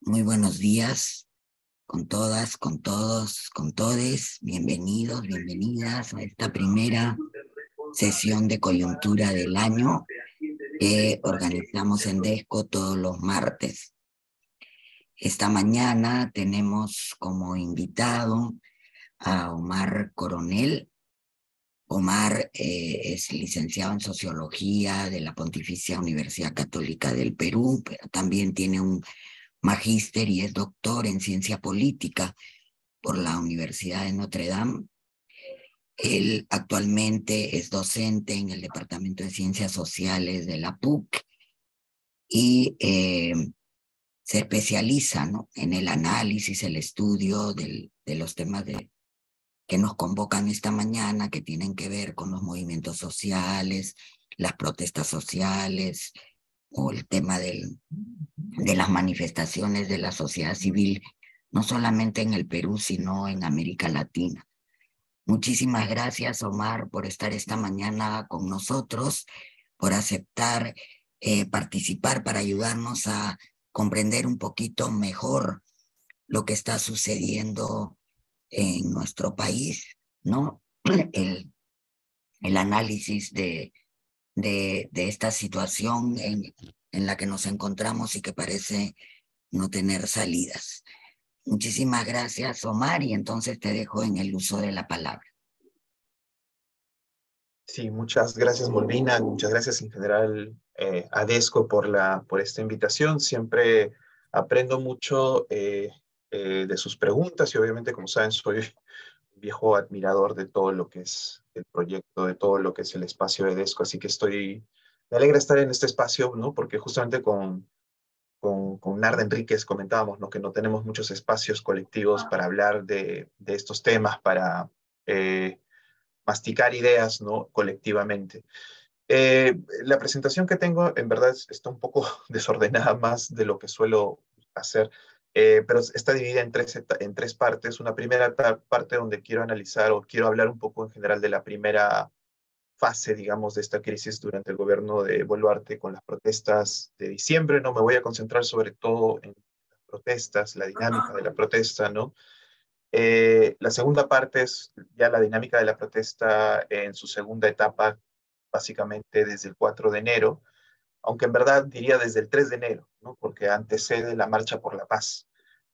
Muy buenos días con todas, con todos, con todes. Bienvenidos, bienvenidas a esta primera sesión de coyuntura del año que organizamos en DESCO todos los martes. Esta mañana tenemos como invitado a Omar Coronel. Omar eh, es licenciado en Sociología de la Pontificia Universidad Católica del Perú, pero también tiene un magíster y es doctor en ciencia política por la Universidad de Notre Dame. Él actualmente es docente en el Departamento de Ciencias Sociales de la PUC y eh, se especializa ¿no? en el análisis, el estudio de los temas que nos convocan esta mañana, que tienen que ver con los movimientos sociales, las protestas sociales, o el tema del, de las manifestaciones de la sociedad civil, no solamente en el Perú, sino en América Latina. Muchísimas gracias, Omar, por estar esta mañana con nosotros, por aceptar eh, participar para ayudarnos a comprender un poquito mejor lo que está sucediendo en nuestro país, ¿no? El, el análisis de, de, esta situación en, en la que nos encontramos y que parece no tener salidas. Muchísimas gracias, Omar, y entonces te dejo en el uso de la palabra. Sí, muchas gracias, Molvina. Muchas gracias en general eh, a Desco por, la, por esta invitación. Siempre aprendo mucho eh, eh, de sus preguntas y obviamente, como saben, soy viejo admirador de todo lo que es el proyecto, de todo lo que es el espacio de Desco, así que estoy, me alegra estar en este espacio, ¿no? Porque justamente con, con, con Narda Enríquez comentábamos, ¿no? Que no tenemos muchos espacios colectivos para hablar de, de estos temas, para eh, masticar ideas, ¿no? Colectivamente. Eh, la presentación que tengo, en verdad, está un poco desordenada más de lo que suelo hacer. Eh, pero está dividida en tres, en tres partes. Una primera parte donde quiero analizar o quiero hablar un poco en general de la primera fase, digamos, de esta crisis durante el gobierno de Boluarte con las protestas de diciembre. No me voy a concentrar sobre todo en las protestas, la dinámica de la protesta, ¿no? Eh, la segunda parte es ya la dinámica de la protesta en su segunda etapa, básicamente desde el 4 de enero, aunque en verdad diría desde el 3 de enero, ¿no? porque antecede la Marcha por la Paz.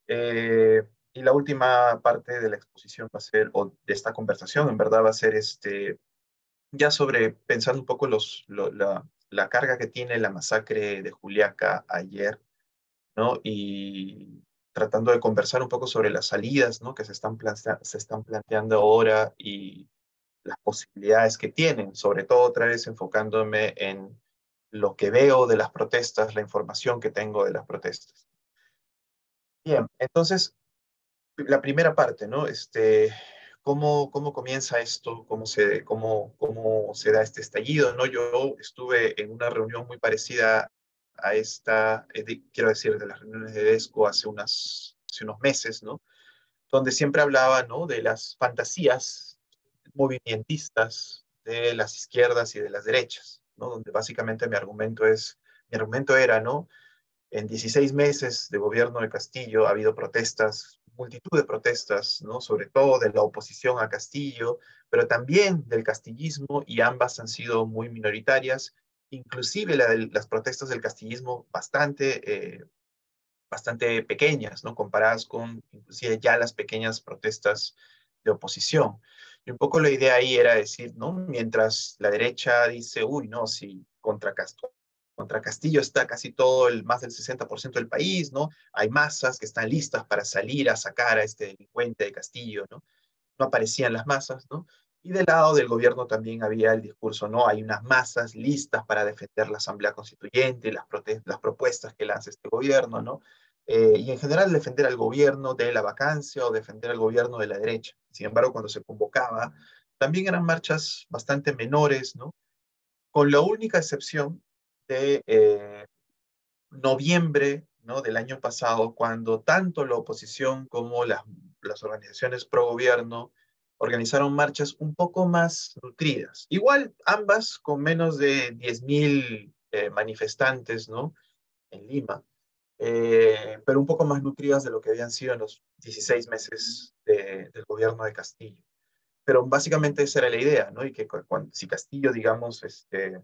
Eh, y la última parte de la exposición va a ser, o de esta conversación, en verdad va a ser este, ya sobre pensando un poco los, la, la, carga que tiene la masacre de Juliaca ayer, ¿no? Y tratando de conversar un poco sobre las salidas, ¿no? Que se están, se están planteando ahora y las posibilidades que tienen, sobre todo otra vez enfocándome en lo que veo de las protestas, la información que tengo de las protestas. Bien, entonces, la primera parte, ¿no? Este, ¿cómo, cómo comienza esto? ¿Cómo se, cómo, ¿Cómo se da este estallido? ¿no? Yo estuve en una reunión muy parecida a esta, eh, quiero decir, de las reuniones de DESCO hace, unas, hace unos meses, ¿no? Donde siempre hablaba, ¿no? De las fantasías movimentistas de las izquierdas y de las derechas, Donde básicamente mi argumento es, mi argumento era, ¿no? En 16 meses de gobierno de Castillo ha habido protestas, multitud de protestas, ¿no? sobre todo de la oposición a Castillo, pero también del castillismo, y ambas han sido muy minoritarias, inclusive las protestas del castillismo bastante, eh, bastante pequeñas, ¿no? comparadas con inclusive ya las pequeñas protestas de oposición. Y un poco la idea ahí era decir, ¿no? Mientras la derecha dice, uy, no, si contra Castillo contra Castillo está casi todo, el, más del 60% del país, ¿no? Hay masas que están listas para salir a sacar a este delincuente de Castillo, ¿no? No aparecían las masas, ¿no? Y del lado del gobierno también había el discurso, ¿no? Hay unas masas listas para defender la Asamblea Constituyente, las propuestas que lanza este gobierno, ¿no? Eh, y en general defender al gobierno de la vacancia o defender al gobierno de la derecha. Sin embargo, cuando se convocaba, también eran marchas bastante menores, ¿no? Con la única excepción de eh, noviembre ¿no? del año pasado, cuando tanto la oposición como las, las organizaciones pro gobierno organizaron marchas un poco más nutridas. Igual ambas con menos de 10.000 eh, manifestantes ¿no? en Lima, eh, pero un poco más nutridas de lo que habían sido en los 16 meses del gobierno de Castillo. Pero básicamente esa era la idea, ¿no? Y que cuando, si Castillo, digamos, este,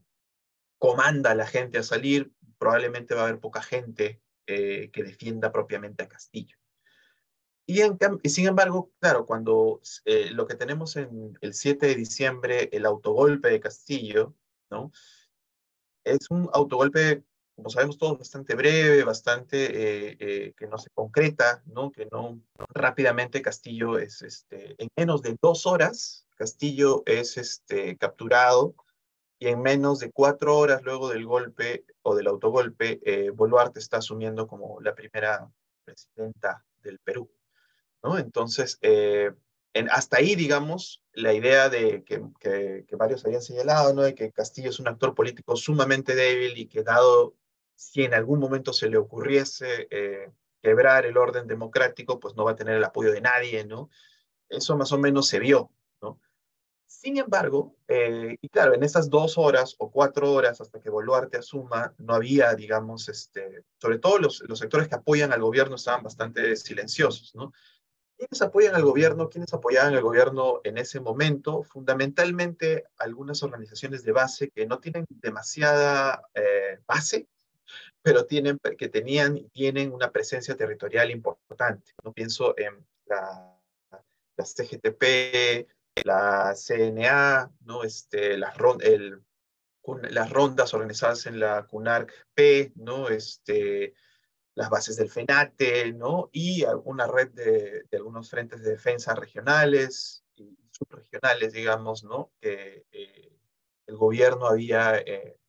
comanda a la gente a salir, probablemente va a haber poca gente eh, que defienda propiamente a Castillo. Y, en, sin embargo, claro, cuando eh, lo que tenemos en el 7 de diciembre, el autogolpe de Castillo, ¿no? Es un autogolpe como sabemos todos, bastante breve, bastante eh, eh, que no se concreta, ¿no? Que no rápidamente Castillo es, este, en menos de dos horas, Castillo es este, capturado y en menos de cuatro horas luego del golpe o del autogolpe, eh, Boluarte está asumiendo como la primera presidenta del Perú, ¿no? Entonces, en, hasta ahí, digamos, la idea de que, que, que, varios habían señalado, ¿no? De que Castillo es un actor político sumamente débil y que dado si en algún momento se le ocurriese eh, quebrar el orden democrático, pues no va a tener el apoyo de nadie, ¿no? Eso más o menos se vio, ¿no? Sin embargo, eh, y claro, en esas dos horas o cuatro horas hasta que Boluarte asuma, no había, digamos, este, sobre todo los, los sectores que apoyan al gobierno estaban bastante silenciosos, ¿no? ¿Quiénes apoyan al gobierno? ¿Quiénes apoyaban al gobierno en ese momento? Fundamentalmente algunas organizaciones de base que no tienen demasiada eh, base, pero tienen, que tenían tienen una presencia territorial importante. No pienso en la, la CGTP, la CNA, ¿no? este, las, el, las rondas organizadas en la CUNARC-P, ¿no? este, las bases del FENATE, ¿no? y alguna red de, de algunos frentes de defensa regionales y subregionales, digamos, ¿no? que eh, el gobierno había eh,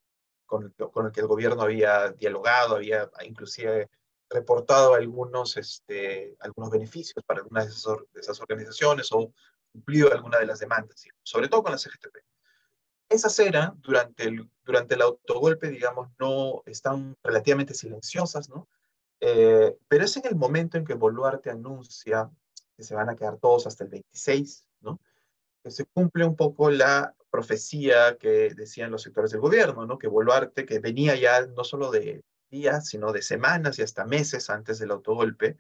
con el, que el gobierno había dialogado, había inclusive reportado algunos, este, algunos beneficios para algunas de esas, organizaciones o cumplido alguna de las demandas, sobre todo con la CGTP. Esas eran, durante el, durante el autogolpe, digamos, no están relativamente silenciosas, ¿no? Eh, pero es en el momento en que Boluarte anuncia que se van a quedar todos hasta el 26, ¿no? Que se cumple un poco la profecía que decían los sectores del gobierno, ¿no? que Boluarte, que venía ya no solo de días, sino de semanas y hasta meses antes del autogolpe,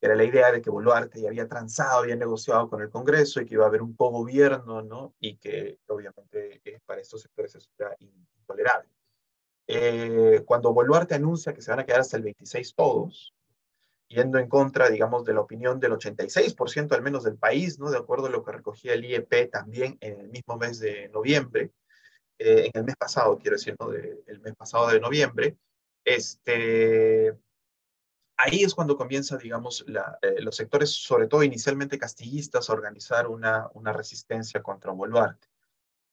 era la idea de que Boluarte ya había transado, había negociado con el Congreso y que iba a haber un cogobierno, ¿no? Y que obviamente eh, para estos sectores eso era intolerable. Eh, cuando Boluarte anuncia que se van a quedar hasta el 26 todos, yendo en contra, digamos, de la opinión del 86% al menos del país, ¿no? De acuerdo a lo que recogía el IEP también en el mismo mes de noviembre, eh, en el mes pasado, quiero decir, ¿no? El mes pasado de noviembre, este, ahí es cuando comienza, digamos, eh, los sectores, sobre todo inicialmente castillistas, a organizar una, una resistencia contra Boluarte.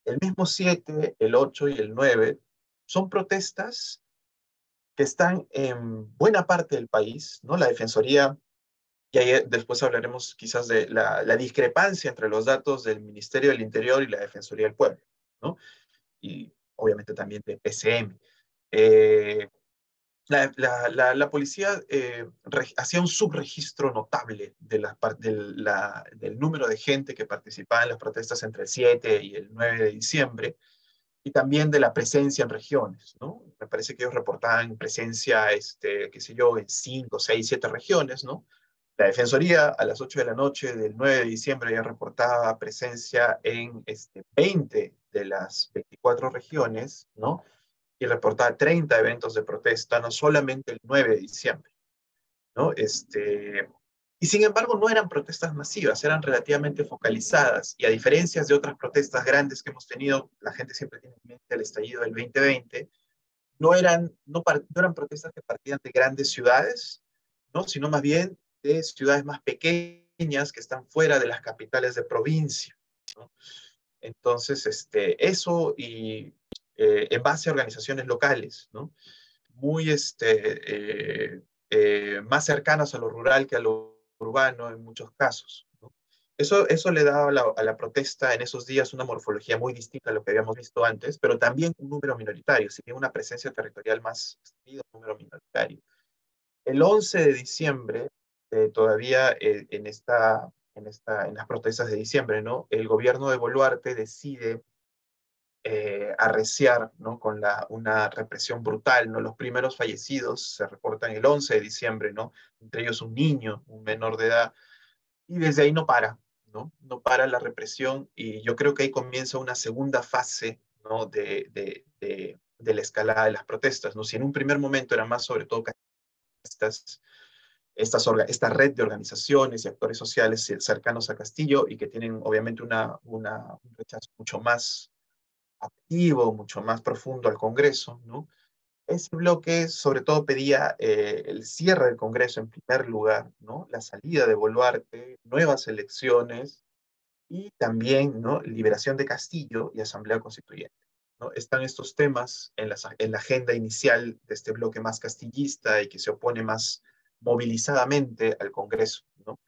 El mismo 7, el 8 y el 9 son protestas que están en buena parte del país, ¿no? La Defensoría, y ahí después hablaremos quizás de la, discrepancia entre los datos del Ministerio del Interior y la Defensoría del Pueblo, ¿no? Y obviamente también de PCM. Eh, la, policía eh, hacía un subregistro notable de la, del número de gente que participaba en las protestas entre el 7 y el 9 de diciembre, y también de la presencia en regiones, ¿no? Me parece que ellos reportaban presencia, este, qué sé yo, en 5, 6, 7 regiones, ¿no? La Defensoría a las 8 de la noche del 9 de diciembre ya reportaba presencia en este, 20 de las 24 regiones, ¿no? Y reportaba 30 eventos de protesta, no solamente el 9 de diciembre, ¿no? Este, y sin embargo, no eran protestas masivas, eran relativamente focalizadas. Y a diferencia de otras protestas grandes que hemos tenido, la gente siempre tiene en mente el estallido del 2020, no eran, no, eran protestas que partían de grandes ciudades, ¿no? sino más bien de ciudades más pequeñas que están fuera de las capitales de provincia. Entonces, este, eso y eh, en base a organizaciones locales, ¿no? muy este, eh, eh, más cercanas a lo rural que a lo urbano en muchos casos. Eso, eso le da a la, protesta en esos días una morfología muy distinta a lo que habíamos visto antes, pero también un número minoritario, si una presencia territorial más extendida, un número minoritario. El 11 de diciembre, eh, todavía eh, en, esta, en, esta, en las protestas de diciembre, ¿no? el gobierno de Boluarte decide eh, arreciar ¿no? con una represión brutal. ¿no? Los primeros fallecidos se reportan el 11 de diciembre, ¿no? entre ellos un niño, un menor de edad, y desde ahí no para, ¿no? para la represión y yo creo que ahí comienza una segunda fase de, la escalada de las protestas. ¿no? Si en un primer momento era más sobre todo estas estas, esta red de organizaciones y actores sociales cercanos a Castillo y que tienen obviamente una, un rechazo mucho más activo, mucho más profundo al Congreso, ¿no? Ese bloque sobre todo pedía eh, el cierre del Congreso en primer lugar, ¿no? La salida de Boluarte, nuevas elecciones y también, ¿no? Liberación de Castillo y Asamblea Constituyente. ¿no? Están estos temas en la, en la agenda inicial de este bloque más castillista y que se opone más movilizadamente al Congreso. ¿no?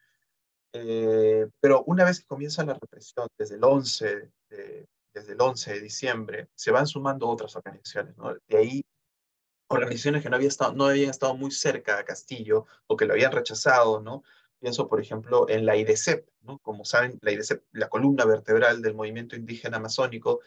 Eh, pero una vez que comienza la represión, desde el 11 de, desde el 11 de diciembre, se van sumando otras organizaciones. De ahí, organizaciones que no, había estado, no habían estado muy cerca a Castillo o que lo habían rechazado, ¿no? Pienso, por ejemplo, en la IDCEP, ¿no? Como saben, la IDCEP, la columna vertebral del movimiento indígena amazónico,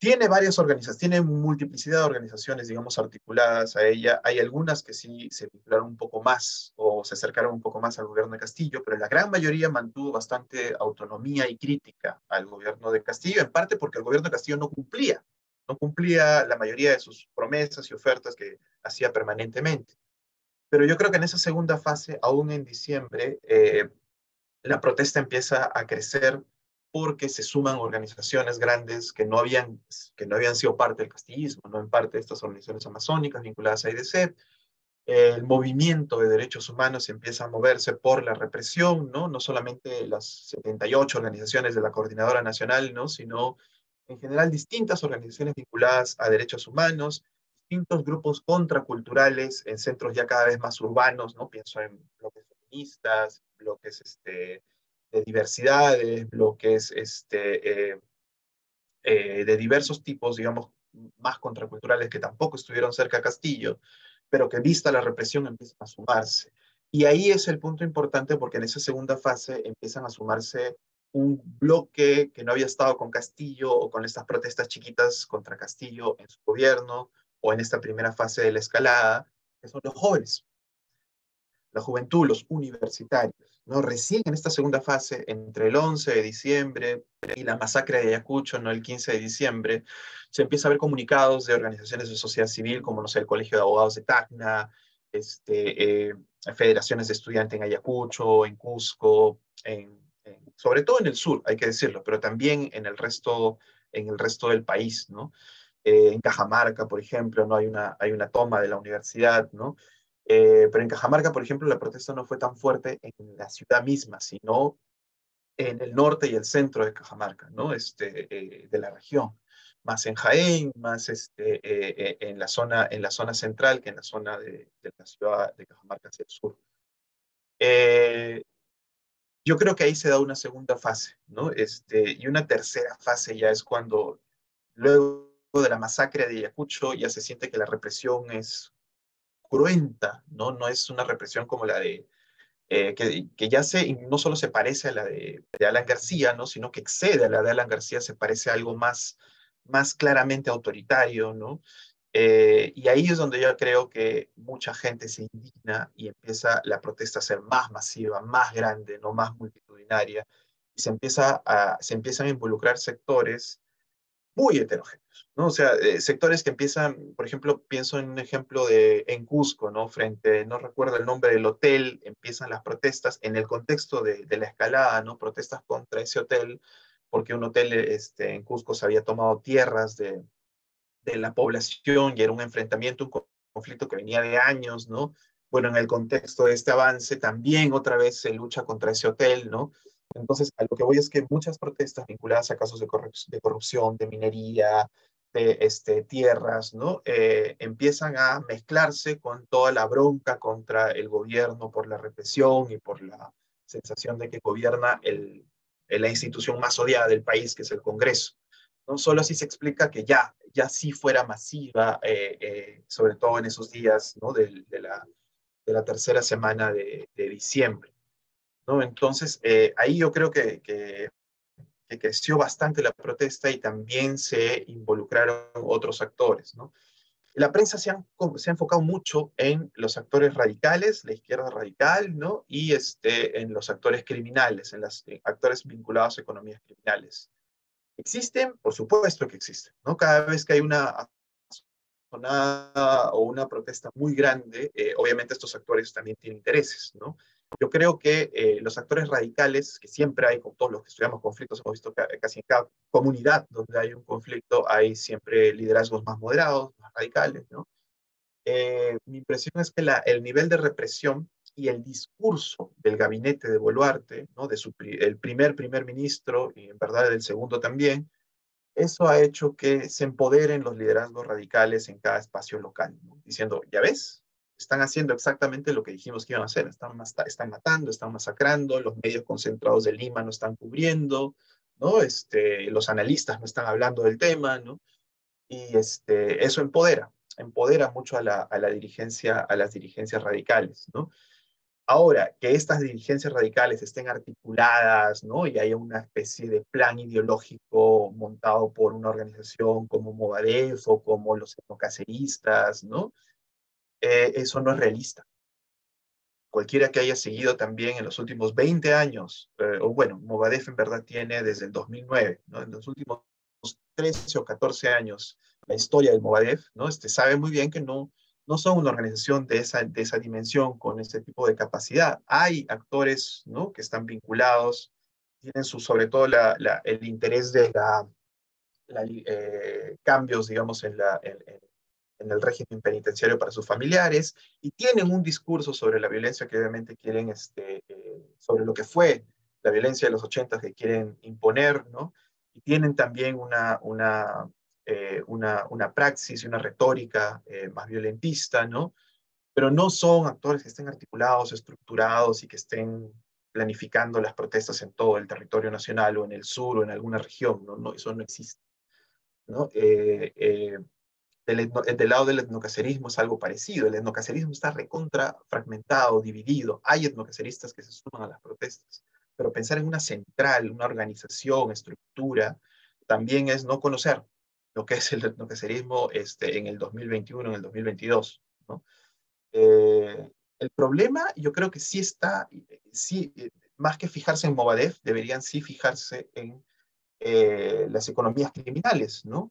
tiene varias organizaciones, tiene multiplicidad de organizaciones, digamos, articuladas a ella. Hay algunas que sí se vincularon un poco más o se acercaron un poco más al gobierno de Castillo, pero la gran mayoría mantuvo bastante autonomía y crítica al gobierno de Castillo, en parte porque el gobierno de Castillo no cumplía, no cumplía la mayoría de sus promesas y ofertas que hacía permanentemente. Pero yo creo que en esa segunda fase, aún en diciembre, eh, la protesta empieza a crecer porque se suman organizaciones grandes que no habían, que no habían sido parte del castillismo, no en parte de estas organizaciones amazónicas vinculadas a IDC. El movimiento de derechos humanos empieza a moverse por la represión, ¿no? No solamente las 78 organizaciones de la Coordinadora Nacional, ¿no? Sino en general distintas organizaciones vinculadas a derechos humanos, distintos grupos contraculturales en centros ya cada vez más urbanos, ¿no? Pienso en bloques feministas, bloques este, de diversidades, bloques este, eh, eh, de diversos tipos, digamos, más contraculturales que tampoco estuvieron cerca a Castillo, pero que vista la represión empiezan a sumarse. Y ahí es el punto importante porque en esa segunda fase empiezan a sumarse un bloque que no había estado con Castillo o con estas protestas chiquitas contra Castillo en su gobierno o en esta primera fase de la escalada, que son los jóvenes, la juventud, los universitarios. ¿no? Recién en esta segunda fase, entre el 11 de diciembre y la masacre de Ayacucho, ¿no? el 15 de diciembre, se empieza a ver comunicados de organizaciones de sociedad civil, como no sé, el Colegio de Abogados de Tacna, este, eh, federaciones de estudiantes en Ayacucho, en Cusco, en, sobre todo en el sur, hay que decirlo, pero también en el resto, en el resto del país, ¿no? Eh, en Cajamarca, por ejemplo, ¿no? hay, una, hay una toma de la universidad, ¿no? Eh, pero en Cajamarca, por ejemplo, la protesta no fue tan fuerte en la ciudad misma, sino en el norte y el centro de Cajamarca, ¿no? Este, eh, de la región. Más en Jaén, más este, eh, en, la zona, en la zona central que en la zona de, de la ciudad de Cajamarca hacia el sur. yo creo que ahí se da una segunda fase, ¿no? Este, y una tercera fase ya es cuando, luego de la masacre de Ayacucho, ya se siente que la represión es cruenta, ¿no? No es una represión como la de, eh, que, ya se, no solo se parece a la de, de, Alan García, ¿no? Sino que excede a la de Alan García, se parece a algo más, más claramente autoritario, ¿no? Eh, y ahí es donde yo creo que mucha gente se indigna y empieza la protesta a ser más masiva, más grande, no más multitudinaria, y se, empieza a, se empiezan a involucrar sectores muy heterogéneos, ¿no? O sea, eh, sectores que empiezan, por ejemplo, pienso en un ejemplo de en Cusco, ¿no? Frente, no recuerdo el nombre del hotel, empiezan las protestas en el contexto de, de la escalada, ¿no? Protestas contra ese hotel, porque un hotel este, en Cusco se había tomado tierras de, de la población y era un enfrentamiento, un conflicto que venía de años, ¿no? Bueno, en el contexto de este avance también otra vez se lucha contra ese hotel, ¿no? Entonces, a lo que voy es que muchas protestas vinculadas a casos de, corrupción, de minería, de este, tierras, ¿no? Eh, empiezan a mezclarse con toda la bronca contra el gobierno por la represión y por la sensación de que gobierna el, la institución más odiada del país, que es el Congreso. No solo así se explica que ya, ya sí fuera masiva, eh, eh, sobre todo en esos días ¿no? de, la, tercera semana de diciembre. Entonces, eh, ahí yo creo que, que creció bastante la protesta y también se involucraron otros actores, ¿no? La prensa se, se ha enfocado mucho en los actores radicales, la izquierda radical, ¿no? Y este, en los actores criminales, en los actores vinculados a economías criminales. ¿Existen? Por supuesto que existen, ¿no? Cada vez que hay una o una protesta muy grande, eh, obviamente estos actores también tienen intereses, ¿no? Yo creo que eh, los actores radicales, que siempre hay, con todos los que estudiamos conflictos, hemos visto que casi en cada comunidad donde hay un conflicto hay siempre liderazgos más moderados, más radicales, ¿no? Eh, mi impresión es que la, el nivel de represión y el discurso del gabinete de Boluarte, ¿no? de su, el primer primer ministro y en verdad del segundo también, eso ha hecho que se empoderen los liderazgos radicales en cada espacio local, diciendo, ya ves, están haciendo exactamente lo que dijimos que iban a hacer, están, están matando, están masacrando, los medios concentrados de Lima no están cubriendo, ¿no? Este, los analistas no están hablando del tema, ¿no? Y este, eso empodera, empodera mucho a la, a la dirigencia, a las dirigencias radicales, ¿no? Ahora, que estas dirigencias radicales estén articuladas, ¿no? Y haya una especie de plan ideológico montado por una organización como Movadef o como los etnocaceristas, ¿no? Eh, eso no es realista. Cualquiera que haya seguido también en los últimos 20 años, eh, o bueno, Movadef en verdad tiene desde el 2009, ¿no? En los últimos 13 o 14 años, la historia del Movadef, ¿no? Este, sabe muy bien que no, no son una organización de esa, de esa dimensión, con ese tipo de capacidad. Hay actores ¿no? que están vinculados, tienen su, sobre todo la, el interés de la, eh, cambios, digamos, en, la, en, el régimen penitenciario para sus familiares, y tienen un discurso sobre la violencia que obviamente quieren, este, eh, sobre lo que fue la violencia de los 80 que quieren imponer, ¿no? Y tienen también una, una, eh, una, una praxis y una retórica eh, más violentista, ¿no? Pero no son actores que estén articulados, estructurados y que estén planificando las protestas en todo el territorio nacional o en el sur o en alguna región, ¿no? no eso no existe. ¿no? Del, del, lado del etnocacerismo es algo parecido. El etnocacerismo está recontra fragmentado, dividido. Hay etnocaceristas que se suman a las protestas, pero pensar en una central, una organización, estructura, también es no conocer, lo que es el etnocacerismo este, en el 2021, en el 2022. ¿no? Eh, el problema yo creo que sí está, sí, más que fijarse en Movadef, deberían sí fijarse en eh, las economías criminales, ¿no?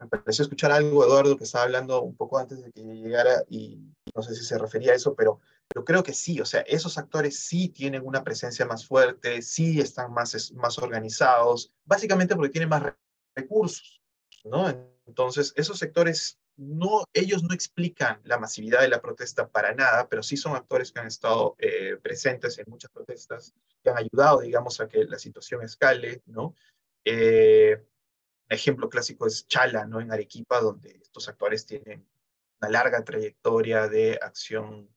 Me pareció escuchar algo, Eduardo, que estaba hablando un poco antes de que llegara y no sé si se refería a eso, pero, pero creo que sí, o sea, esos actores sí tienen una presencia más fuerte, sí están más, más organizados, básicamente porque tienen más recursos. ¿no? Entonces, esos sectores, no, ellos no explican la masividad de la protesta para nada, pero sí son actores que han estado eh, presentes en muchas protestas, que han ayudado, digamos, a que la situación escale, ¿no? Eh, ejemplo clásico es Chala, ¿no? En Arequipa, donde estos actores tienen una larga trayectoria de acción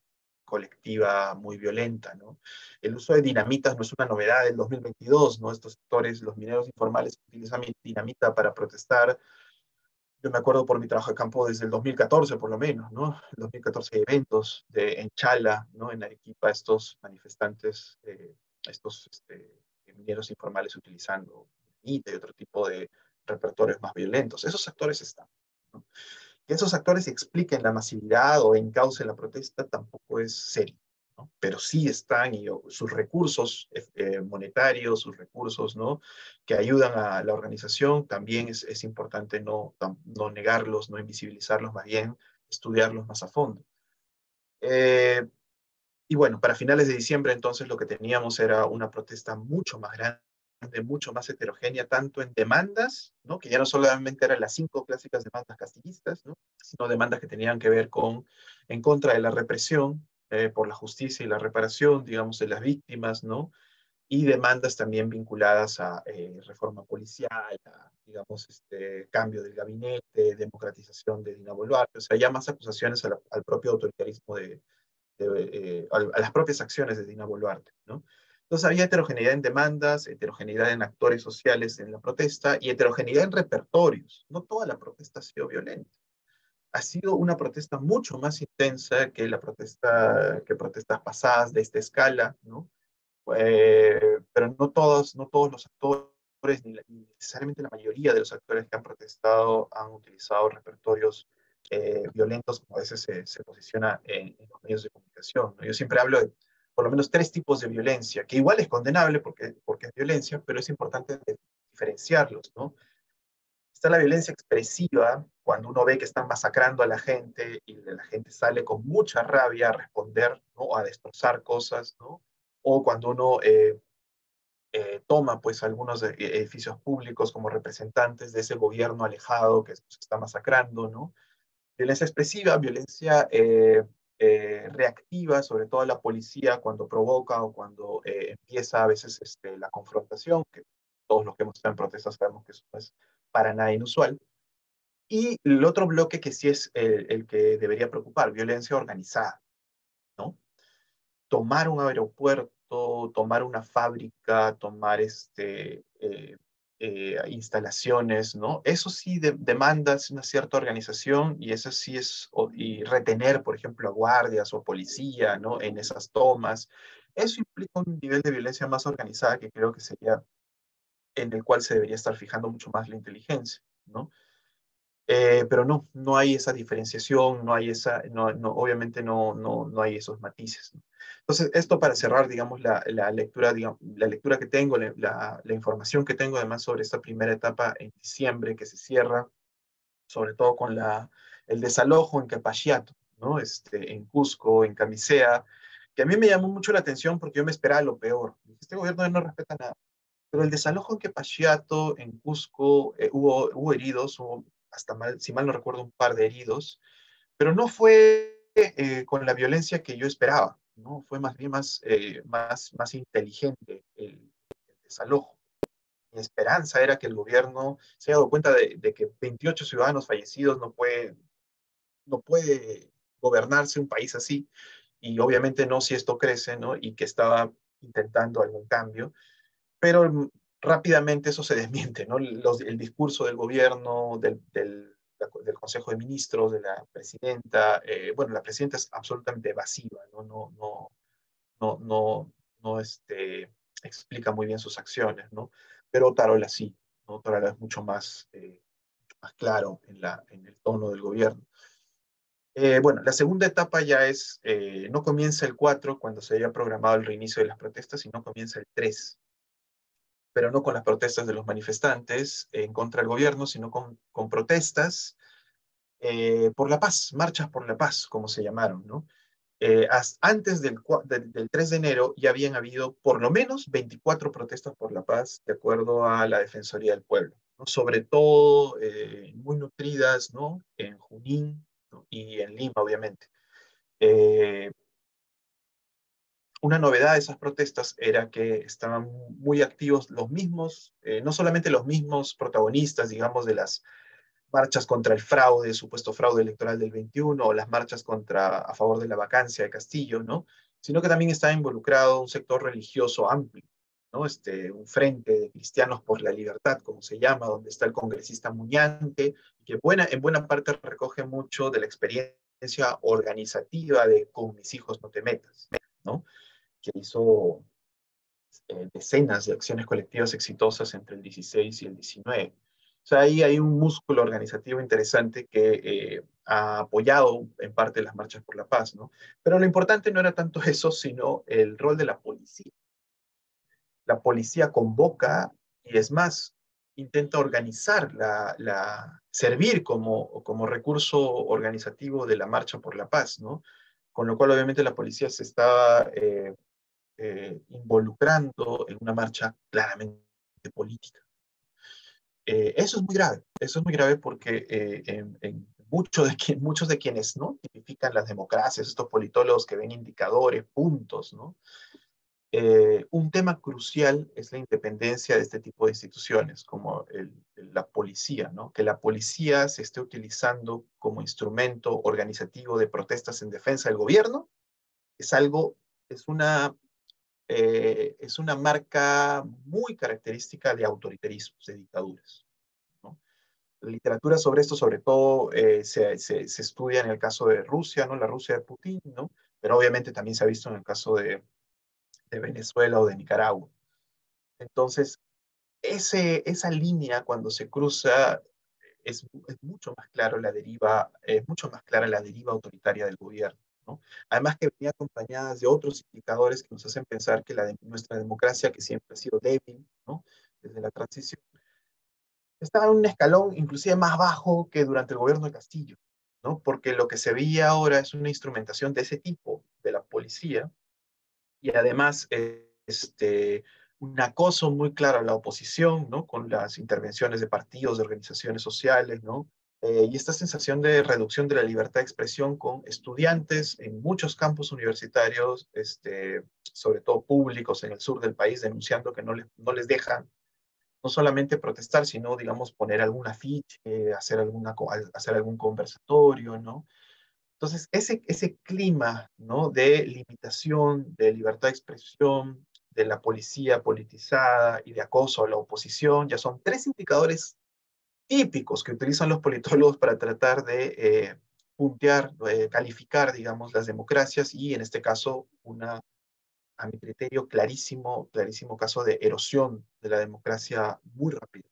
colectiva muy violenta, ¿no? El uso de dinamitas no es una novedad del 2022, ¿no? Estos sectores, los mineros informales utilizan dinamita para protestar. Yo me acuerdo por mi trabajo de campo desde el 2014, por lo menos, ¿no? El 2014 hay eventos de, en Chala, ¿no? En Arequipa, estos manifestantes, eh, estos este, mineros informales utilizando dinamita y otro tipo de repertorios más violentos. Esos actores están, ¿no? Que esos actores expliquen la masividad o encaucen la protesta tampoco es serio, ¿no? pero sí están y sus recursos eh, monetarios, sus recursos ¿no? que ayudan a la organización, también es, es importante no, no negarlos, no invisibilizarlos, más bien estudiarlos más a fondo. Eh, y bueno, para finales de diciembre entonces lo que teníamos era una protesta mucho más grande mucho más heterogénea, tanto en demandas, ¿no? que ya no solamente eran las cinco clásicas demandas castillistas, ¿no? sino demandas que tenían que ver con en contra de la represión, eh, por la justicia y la reparación, digamos, de las víctimas, ¿no? y demandas también vinculadas a eh, reforma policial, a, digamos, este, cambio del gabinete, democratización de Dina Boluarte, o sea, ya más acusaciones al propio autoritarismo de, eh, a, las propias acciones de Dina Boluarte, ¿no? Entonces había heterogeneidad en demandas, heterogeneidad en actores sociales en la protesta y heterogeneidad en repertorios. No toda la protesta ha sido violenta. Ha sido una protesta mucho más intensa que la protesta, que protestas pasadas de esta escala, ¿no? Eh, pero no todos, no todos los actores ni, necesariamente la mayoría de los actores que han protestado han utilizado repertorios eh, violentos, como a veces se, posiciona en, los medios de comunicación. Yo siempre hablo de por lo menos tres tipos de violencia, que igual es condenable porque, porque es violencia, pero es importante diferenciarlos, ¿no? Está la violencia expresiva, cuando uno ve que están masacrando a la gente y la gente sale con mucha rabia a responder, ¿no? A destrozar cosas, ¿no? O cuando uno eh, eh, toma pues algunos e-, edificios públicos como representantes de ese gobierno alejado que se está masacrando, ¿no? Violencia expresiva, violencia eh, eh, reactiva, sobre todo la policía cuando provoca o cuando empieza a veces este, la confrontación, que todos los que hemos estado en protestas sabemos que eso no es para nada inusual. Y el otro bloque que sí es el, el que debería preocupar, violencia organizada, ¿no? Tomar un aeropuerto tomar una fábrica, tomar este, eh, eh, instalaciones, ¿no? Eso sí demanda una cierta organización y eso sí es, y retener, por ejemplo, a guardias o policía, ¿no? En esas tomas. Eso implica un nivel de violencia más organizada que creo que sería en el cual se debería estar fijando mucho más la inteligencia, ¿no? Eh, pero no, no hay esa diferenciación, no hay esa, no, no, obviamente no, no, no hay esos matices. Entonces, esto para cerrar, digamos, la, la lectura, digamos, la lectura que tengo, la, la, información que tengo además sobre esta primera etapa en diciembre que se cierra, sobre todo con la, el desalojo en Capachiato, ¿no? Este, en Cusco, en Camisea, que a mí me llamó mucho la atención porque yo me esperaba lo peor. Este gobierno no respeta nada. Pero el desalojo en Quepachiato, en Cusco, eh, hubo, hubo heridos, hubo hasta mal, si mal no recuerdo, un par de heridos, pero no fue eh, con la violencia que yo esperaba, ¿no? Fue más bien más, eh, más, más inteligente el, desalojo. Mi esperanza era que el gobierno se haya dado cuenta de, que 28 ciudadanos fallecidos no puede, no puede gobernarse un país así, y obviamente no si esto crece, ¿no? Y que estaba intentando algún cambio, pero rápidamente eso se desmiente, ¿no? el discurso del gobierno, del, del, Consejo de Ministros, de la presidenta, eh, bueno, la presidenta es absolutamente evasiva, ¿no? No, no, no, no, este, explica muy bien sus acciones, ¿no? Pero Tarola sí, ¿no? Tarola es mucho más, eh, más claro en, la, en el tono del gobierno. Eh, bueno, la segunda etapa ya es, no comienza el 4 cuando se había programado el reinicio de las protestas, sino comienza el 3 pero no con las protestas de los manifestantes en contra del gobierno, sino con, con protestas eh, por la paz, marchas por la paz, como se llamaron, ¿no? Eh, antes del, del, 3 de enero ya habían habido por lo menos 24 protestas por la paz, de acuerdo a la Defensoría del Pueblo, ¿no? sobre todo eh, muy nutridas ¿no? en Junín y en Lima, obviamente. Una novedad de esas protestas era que estaban muy activos los mismos, eh, no solamente los mismos protagonistas, digamos, de las marchas contra el fraude, supuesto fraude electoral del 21, o las marchas contra, a favor de la vacancia de Castillo, ¿no? Sino que también está involucrado un sector religioso amplio, ¿no? Este, un frente de cristianos por la libertad, como se llama, donde está el congresista Muñante, que buena, en buena parte recoge mucho de la experiencia organizativa de Con mis hijos no te metas, ¿no? Que hizo eh, decenas de acciones colectivas exitosas entre el 16 y el 19. O sea, ahí hay un músculo organizativo interesante que eh, ha apoyado en parte las marchas por la paz, ¿no? Pero lo importante no era tanto eso, sino el rol de la policía. La policía convoca y es más, intenta organizar, la, servir como, como recurso organizativo de la marcha por la paz, ¿no? Con lo cual, obviamente, la policía se está eh, eh, involucrando en una marcha claramente política. Eh, eso es muy grave, eso es muy grave porque eh, en, muchos, de muchos de quienes ¿no? tipifican las democracias, estos politólogos que ven indicadores, puntos, ¿no? un tema crucial es la independencia de este tipo de instituciones, como la policía, ¿no? que la policía se esté utilizando como instrumento organizativo de protestas en defensa del gobierno, es algo, es una eh, es una marca muy característica de autoritarismos, de dictaduras. La literatura sobre esto, sobre todo, eh, se, estudia en el caso de Rusia, ¿no? la Rusia de Putin, ¿no? pero obviamente también se ha visto en el caso de, Venezuela o de Nicaragua. Entonces, esa línea cuando se cruza es, es, mucho más claro la deriva, es mucho más clara la deriva autoritaria del gobierno. ¿No? Además que venía acompañada de otros indicadores que nos hacen pensar que la de, nuestra democracia, que siempre ha sido débil, ¿no? desde la transición, estaba en un escalón inclusive más bajo que durante el gobierno de Castillo, ¿no? porque lo que se veía ahora es una instrumentación de ese tipo de la policía y además este, un acoso muy claro a la oposición, ¿no? Con las intervenciones de partidos, de organizaciones sociales, ¿no? Eh, y esta sensación de reducción de la libertad de expresión con estudiantes en muchos campos universitarios, este, sobre todo públicos en el sur del país, denunciando que no, no les dejan no solamente protestar, sino, digamos, poner algún afiche, hacer, alguna, hacer algún conversatorio, ¿no? Entonces, ese, ese clima, ¿no? De limitación, de libertad de expresión, de la policía politizada y de acoso a la oposición, ya son tres indicadores típicos que utilizan los politólogos para tratar de eh, puntear, eh, calificar, digamos, las democracias y en este caso una, a mi criterio, clarísimo, clarísimo caso de erosión de la democracia muy rápido,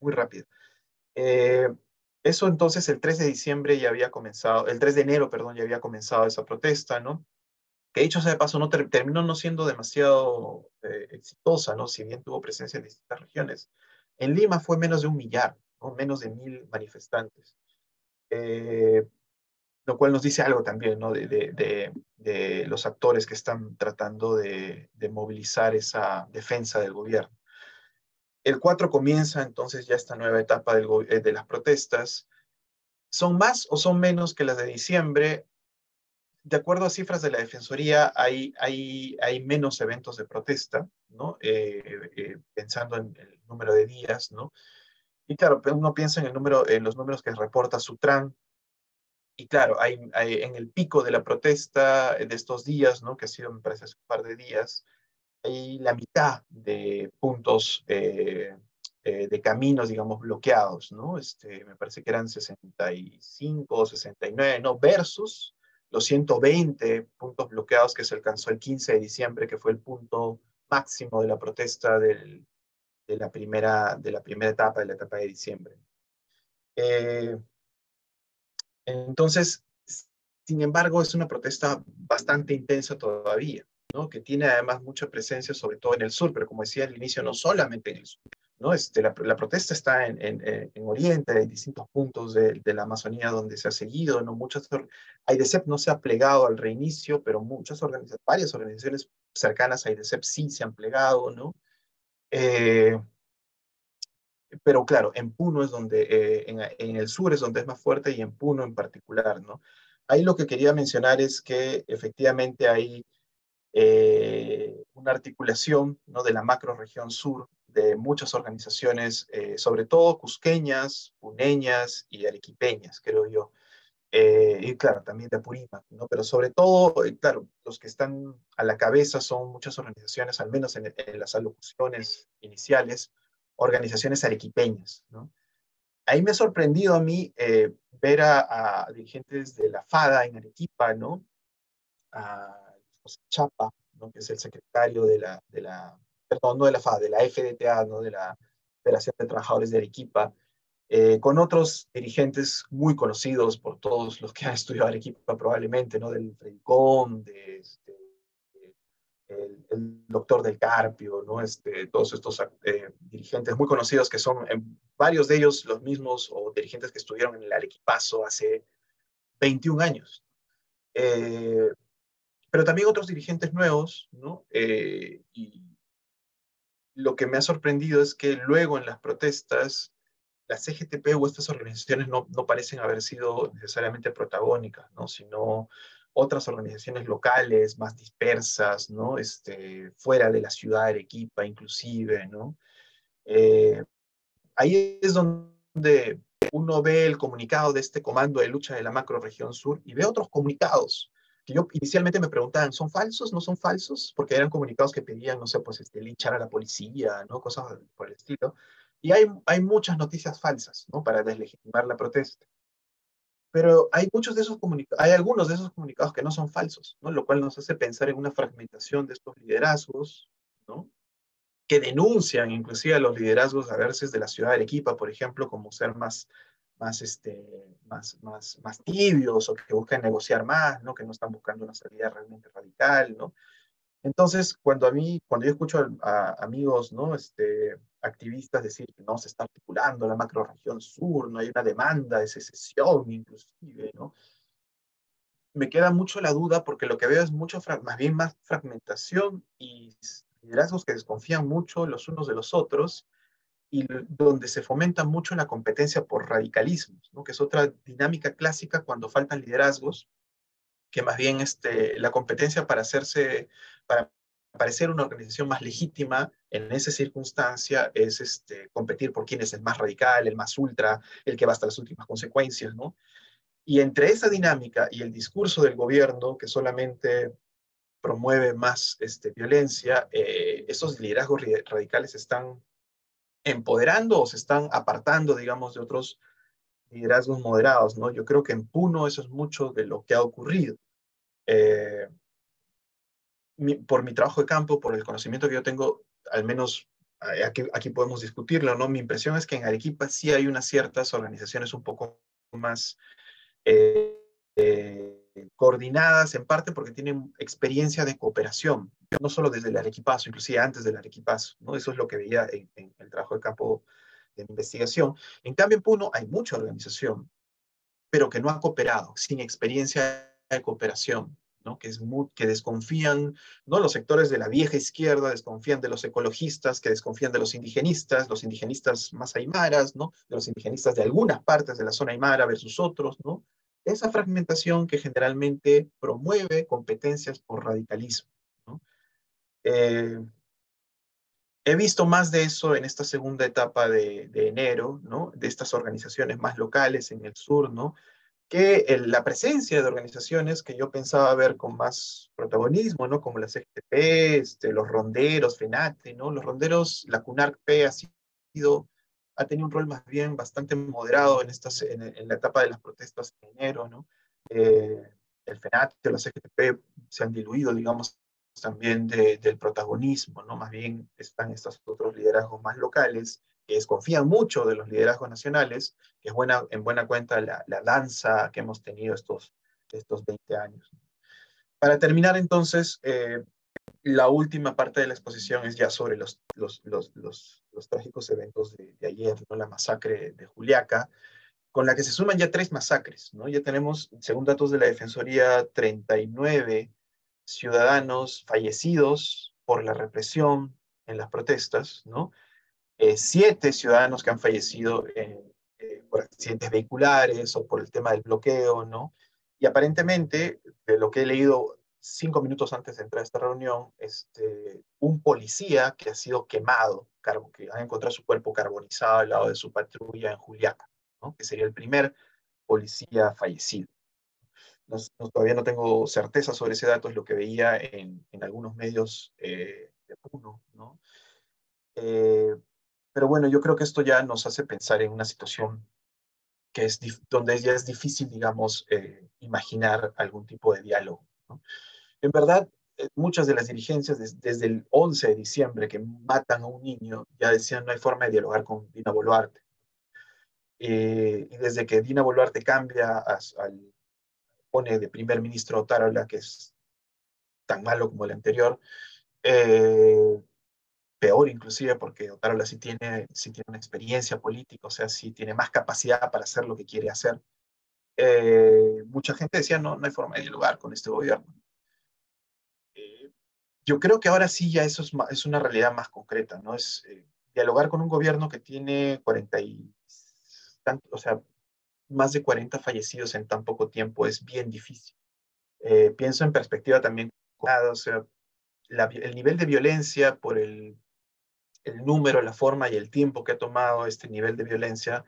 muy rápido. Eh, eso entonces el 3 de diciembre ya había comenzado, el 3 de enero, perdón, ya había comenzado esa protesta, ¿no? que dicho sea de paso, no terminó no siendo demasiado exitosa, ¿no? Si bien tuvo presencia en distintas regiones. En Lima fue menos de un millar, ¿no? menos de mil manifestantes. Eh, lo cual nos dice algo también, ¿no? De, de, de, los actores que están tratando de, movilizar esa defensa del gobierno. El 4 comienza entonces ya esta nueva etapa del, eh, de las protestas. ¿Son más o son menos que las de diciembre? de acuerdo a cifras de la Defensoría, hay, hay, hay menos eventos de protesta, ¿no? Eh, eh, pensando en el número de días, ¿no? Y claro, uno piensa en, el número, en los números que reporta Sutran, y claro, hay, en el pico de la protesta de estos días, ¿no? Que ha sido, me parece, un par de días, hay la mitad de puntos eh, de caminos, digamos, bloqueados, ¿no? Este, me parece que eran 65 o 69, ¿no? Versus los 120 puntos bloqueados que se alcanzó el 15 de diciembre, que fue el punto máximo de la protesta del, de, la primera, de la primera etapa, de la etapa de diciembre. Eh, entonces, sin embargo, es una protesta bastante intensa todavía, ¿no? que tiene además mucha presencia, sobre todo en el sur, pero como decía al inicio, no solamente en el sur, ¿no? Este, la, protesta está en, en, en, Oriente, en distintos puntos de, de, la Amazonía donde se ha seguido, ¿no? Muchas, AIDESEP no se ha plegado al reinicio, pero muchas organizaciones, varias organizaciones cercanas a AIDESEP sí se han plegado, ¿no? Eh, pero claro, en Puno es donde, eh, en, el sur es donde es más fuerte y en Puno en particular, ¿no? Ahí lo que quería mencionar es que efectivamente hay eh, una articulación ¿no? de la macro región sur de muchas organizaciones, sobre todo cusqueñas, puneñas y arequipeñas, creo yo. Eh, y claro, también de Apurímac, ¿no? Pero sobre todo, claro, los que están a la cabeza son muchas organizaciones, al menos en, las alocuciones iniciales, organizaciones arequipeñas, ¿no? Ahí me ha sorprendido a mí ver a, a, dirigentes de la FADA en Arequipa, ¿no? A José Chapa, ¿no? que es el secretario de la, de la, perdón, no de la FA, de la FDTA, ¿no? de la Federación de Trabajadores de Arequipa, eh, con otros dirigentes muy conocidos por todos los que han estudiado Arequipa probablemente, ¿no? del Fredicón, de, este, el, el, doctor del Carpio, ¿no? este, todos estos eh, dirigentes muy conocidos que son eh, varios de ellos los mismos o dirigentes que estuvieron en el Arequipazo hace 21 años. Eh, pero también otros dirigentes nuevos, ¿no? Eh, y lo que me ha sorprendido es que luego en las protestas, la CGTP o estas organizaciones no, no parecen haber sido necesariamente protagónicas, ¿no? Sino otras organizaciones locales más dispersas, ¿no? Este, fuera de la ciudad de Arequipa inclusive, ¿no? Eh, ahí es donde uno ve el comunicado de este comando de lucha de la macro región sur y ve otros comunicados que yo inicialmente me preguntaban, ¿son falsos? ¿No son falsos? Porque eran comunicados que pedían, no sé, pues este, linchar a la policía, ¿no? Cosas por el estilo. Y hay, hay muchas noticias falsas, ¿no? Para deslegitimar la protesta. Pero hay muchos de esos hay algunos de esos comunicados que no son falsos, ¿no? Lo cual nos hace pensar en una fragmentación de estos liderazgos, ¿no? que denuncian inclusive a los liderazgos a veces de la ciudad de Arequipa, por ejemplo, como ser más, más, este, más, más, más tibios o que buscan negociar más, ¿no? que no están buscando una salida realmente radical. ¿no? Entonces, cuando a mí, cuando yo escucho a, amigos, ¿no? Este, activistas decir que no se está articulando la macroregión sur, no hay una demanda de secesión inclusive, ¿no? Me queda mucho la duda porque lo que veo es mucho, más bien más fragmentación y liderazgos que desconfían mucho los unos de los otros y donde se fomenta mucho la competencia por radicalismos, ¿no? que es otra dinámica clásica cuando faltan liderazgos que más bien este, la competencia para hacerse, para parecer una organización más legítima en esa circunstancia es este, competir por quién es el más radical, el más ultra, el que va hasta las últimas consecuencias, ¿no? Y entre esa dinámica y el discurso del gobierno, que solamente promueve más este, violencia, eh, esos liderazgos radicales están empoderando o se están apartando, digamos, de otros liderazgos moderados, ¿no? Yo creo que en Puno eso es mucho de lo que ha ocurrido. Eh, por mi trabajo de campo, por el conocimiento que yo tengo, al menos eh, aquí, aquí, podemos discutirlo, ¿no? Mi impresión es que en Arequipa sí hay unas ciertas organizaciones un poco más eh, coordinadas, en parte porque tienen experiencia de cooperación, no solo desde el Arequipazo, inclusive antes del Arequipazo, ¿no? Eso es lo que veía en, en el trabajo de campo de investigación. En cambio, en Puno hay mucha organización, pero que no ha cooperado, sin experiencia de cooperación, ¿no? que, es que desconfían, ¿no? los sectores de la vieja izquierda desconfían de los ecologistas, que desconfían de los indigenistas, los indigenistas más aymaras, ¿no? de los indigenistas de algunas partes de la zona aymara versus otros, ¿no? esa fragmentación que generalmente promueve competencias por radicalismo. Eh, he visto más de eso en esta segunda etapa de, de, enero, ¿no? de estas organizaciones más locales en el sur, ¿no? Que la presencia de organizaciones que yo pensaba ver con más protagonismo, ¿no? Como la CGTP, este, los ronderos, FENATE, ¿no? Los ronderos, la CUNARC-P ha sido, ha tenido un rol más bien bastante moderado en, estas, en, la etapa de las protestas en enero, ¿no? Eh, el FENATE, la CGTP se han diluido, digamos, también del protagonismo, ¿no? Más bien están estos otros liderazgos más locales que desconfían mucho de los liderazgos nacionales, que es buena, en buena cuenta la, la danza que hemos tenido estos, estos 20 años. Para terminar entonces, eh, la última parte de la exposición es ya sobre los, los, los, los trágicos eventos de, de, ayer, ¿no? la masacre de Juliaca, con la que se suman ya tres masacres. ¿no? Ya tenemos, según datos de la Defensoría, 39 ciudadanos fallecidos por la represión en las protestas, ¿no? Eh, siete ciudadanos que han fallecido eh, por accidentes vehiculares o por el tema del bloqueo, ¿no? Y aparentemente, de lo que he leído cinco minutos antes de entrar a esta reunión, este, un policía que ha sido quemado, que ha encontrado su cuerpo carbonizado al lado de su patrulla en Juliaca, ¿no? que sería el primer policía fallecido. No, todavía no tengo certeza sobre ese dato, es lo que veía en, en algunos medios eh, de Puno, ¿no? Eh, pero bueno, yo creo que esto ya nos hace pensar en una situación que es donde ya es difícil, digamos, eh, imaginar algún tipo de diálogo. ¿no? En verdad, eh, muchas de las dirigencias desde el 11 de diciembre que matan a un niño ya decían no hay forma de dialogar con Dina Boluarte. Eh, y desde que Dina Boluarte cambia al, pone de primer ministro Otárola, que es tan malo como el anterior, eh, peor inclusive porque Otárola sí tiene, sí tiene una experiencia política, o sea, sí tiene más capacidad para hacer lo que quiere hacer. Eh, mucha gente decía, no, no hay forma de dialogar con este gobierno. Eh, yo creo que ahora sí ya eso es, es una realidad más concreta, ¿no? Es eh, dialogar con un gobierno que tiene 40 y tanto, o sea, más de 40 fallecidos en tan poco tiempo es bien difícil. pienso en perspectiva también, o sea, la, el nivel de violencia por el el número, la forma y el tiempo que ha tomado este nivel de violencia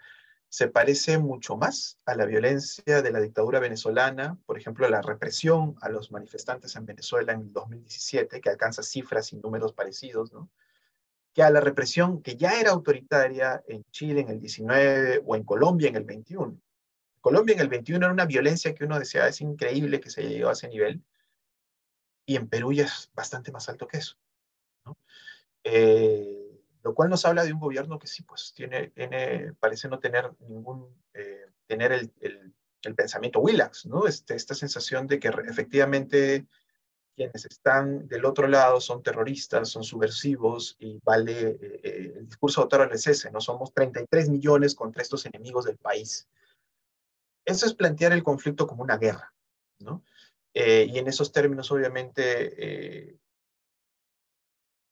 se parece mucho más a la violencia de la dictadura venezolana, por ejemplo, la represión a los manifestantes en Venezuela en 2017, que alcanza cifras y números parecidos, ¿no? que a la represión que ya era autoritaria en Chile en el 19 o en Colombia en el 21. Colombia en el 21 era una violencia que uno decía, es increíble que se haya llegado a ese nivel, y en Perú ya es bastante más alto que eso. ¿no? Eh, lo cual nos habla de un gobierno que sí, pues tiene, tiene parece no tener ningún, eh, tener el, el, el, pensamiento Willax, ¿no? Este, esta sensación de que efectivamente quienes están del otro lado son terroristas, son subversivos y vale eh, eh el discurso de Otaro ese, ¿no? Somos 33 millones contra estos enemigos del país. Eso es plantear el conflicto como una guerra, ¿no? Eh, y en esos términos, obviamente, eh,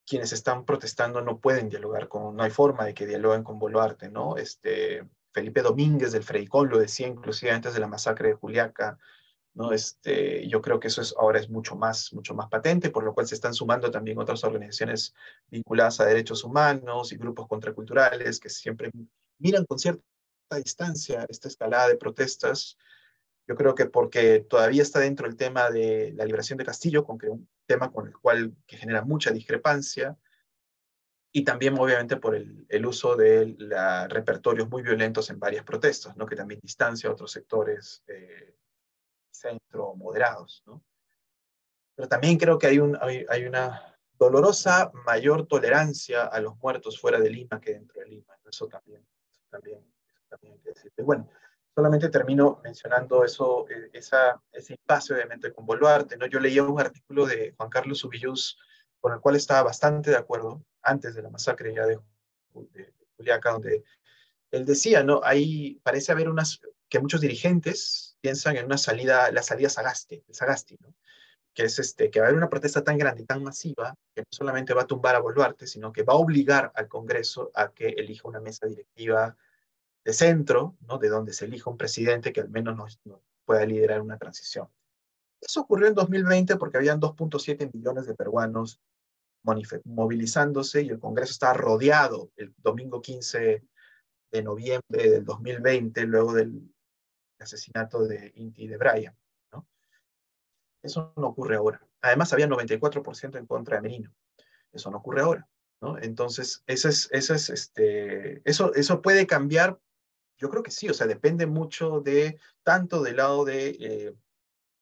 quienes están protestando no pueden dialogar con, no hay forma de que dialoguen con Boluarte, ¿no? Este, Felipe Domínguez del Freicol lo decía inclusive antes de la masacre de Juliaca, ¿no? Este, yo creo que eso es, ahora es mucho más, mucho más patente, por lo cual se están sumando también otras organizaciones vinculadas a derechos humanos y grupos contraculturales que siempre miran con cierta distancia esta escalada de protestas. Yo creo que porque todavía está dentro el tema de la liberación de Castillo, con que un tema con el cual que genera mucha discrepancia, y también obviamente por el, el uso de la, repertorios muy violentos en varias protestas, ¿no? que también distancia a otros sectores eh, centro moderados. ¿no? Pero también creo que hay, un, hay, hay, una dolorosa mayor tolerancia a los muertos fuera de Lima que dentro de Lima. Eso también, eso también, eso también hay que decir. Bueno, solamente termino mencionando eso, eh, esa, ese impasse obviamente con Boluarte. ¿no? Yo leía un artículo de Juan Carlos Ubillus con el cual estaba bastante de acuerdo antes de la masacre ya de, de, de Juliaca, donde él decía, ¿no? Ahí parece haber unas, que muchos dirigentes piensan en una salida, la salida Sagasti, el Sagasti, ¿no? que es este, que va a haber una protesta tan grande y tan masiva que no solamente va a tumbar a Boluarte, sino que va a obligar al Congreso a que elija una mesa directiva de centro, ¿no? de donde se elija un presidente que al menos nos, pueda liderar una transición. Eso ocurrió en 2020 porque habían 2.7 millones de peruanos movilizándose y el Congreso estaba rodeado el domingo 15 de noviembre del 2020, luego del asesinato de Inti de Brian. ¿no? Eso no ocurre ahora. Además, había 94% en contra de Merino. Eso no ocurre ahora. Entonces, ese es, ese es, este, eso, eso puede cambiar. Yo creo que sí, o sea, depende mucho de tanto del lado de eh,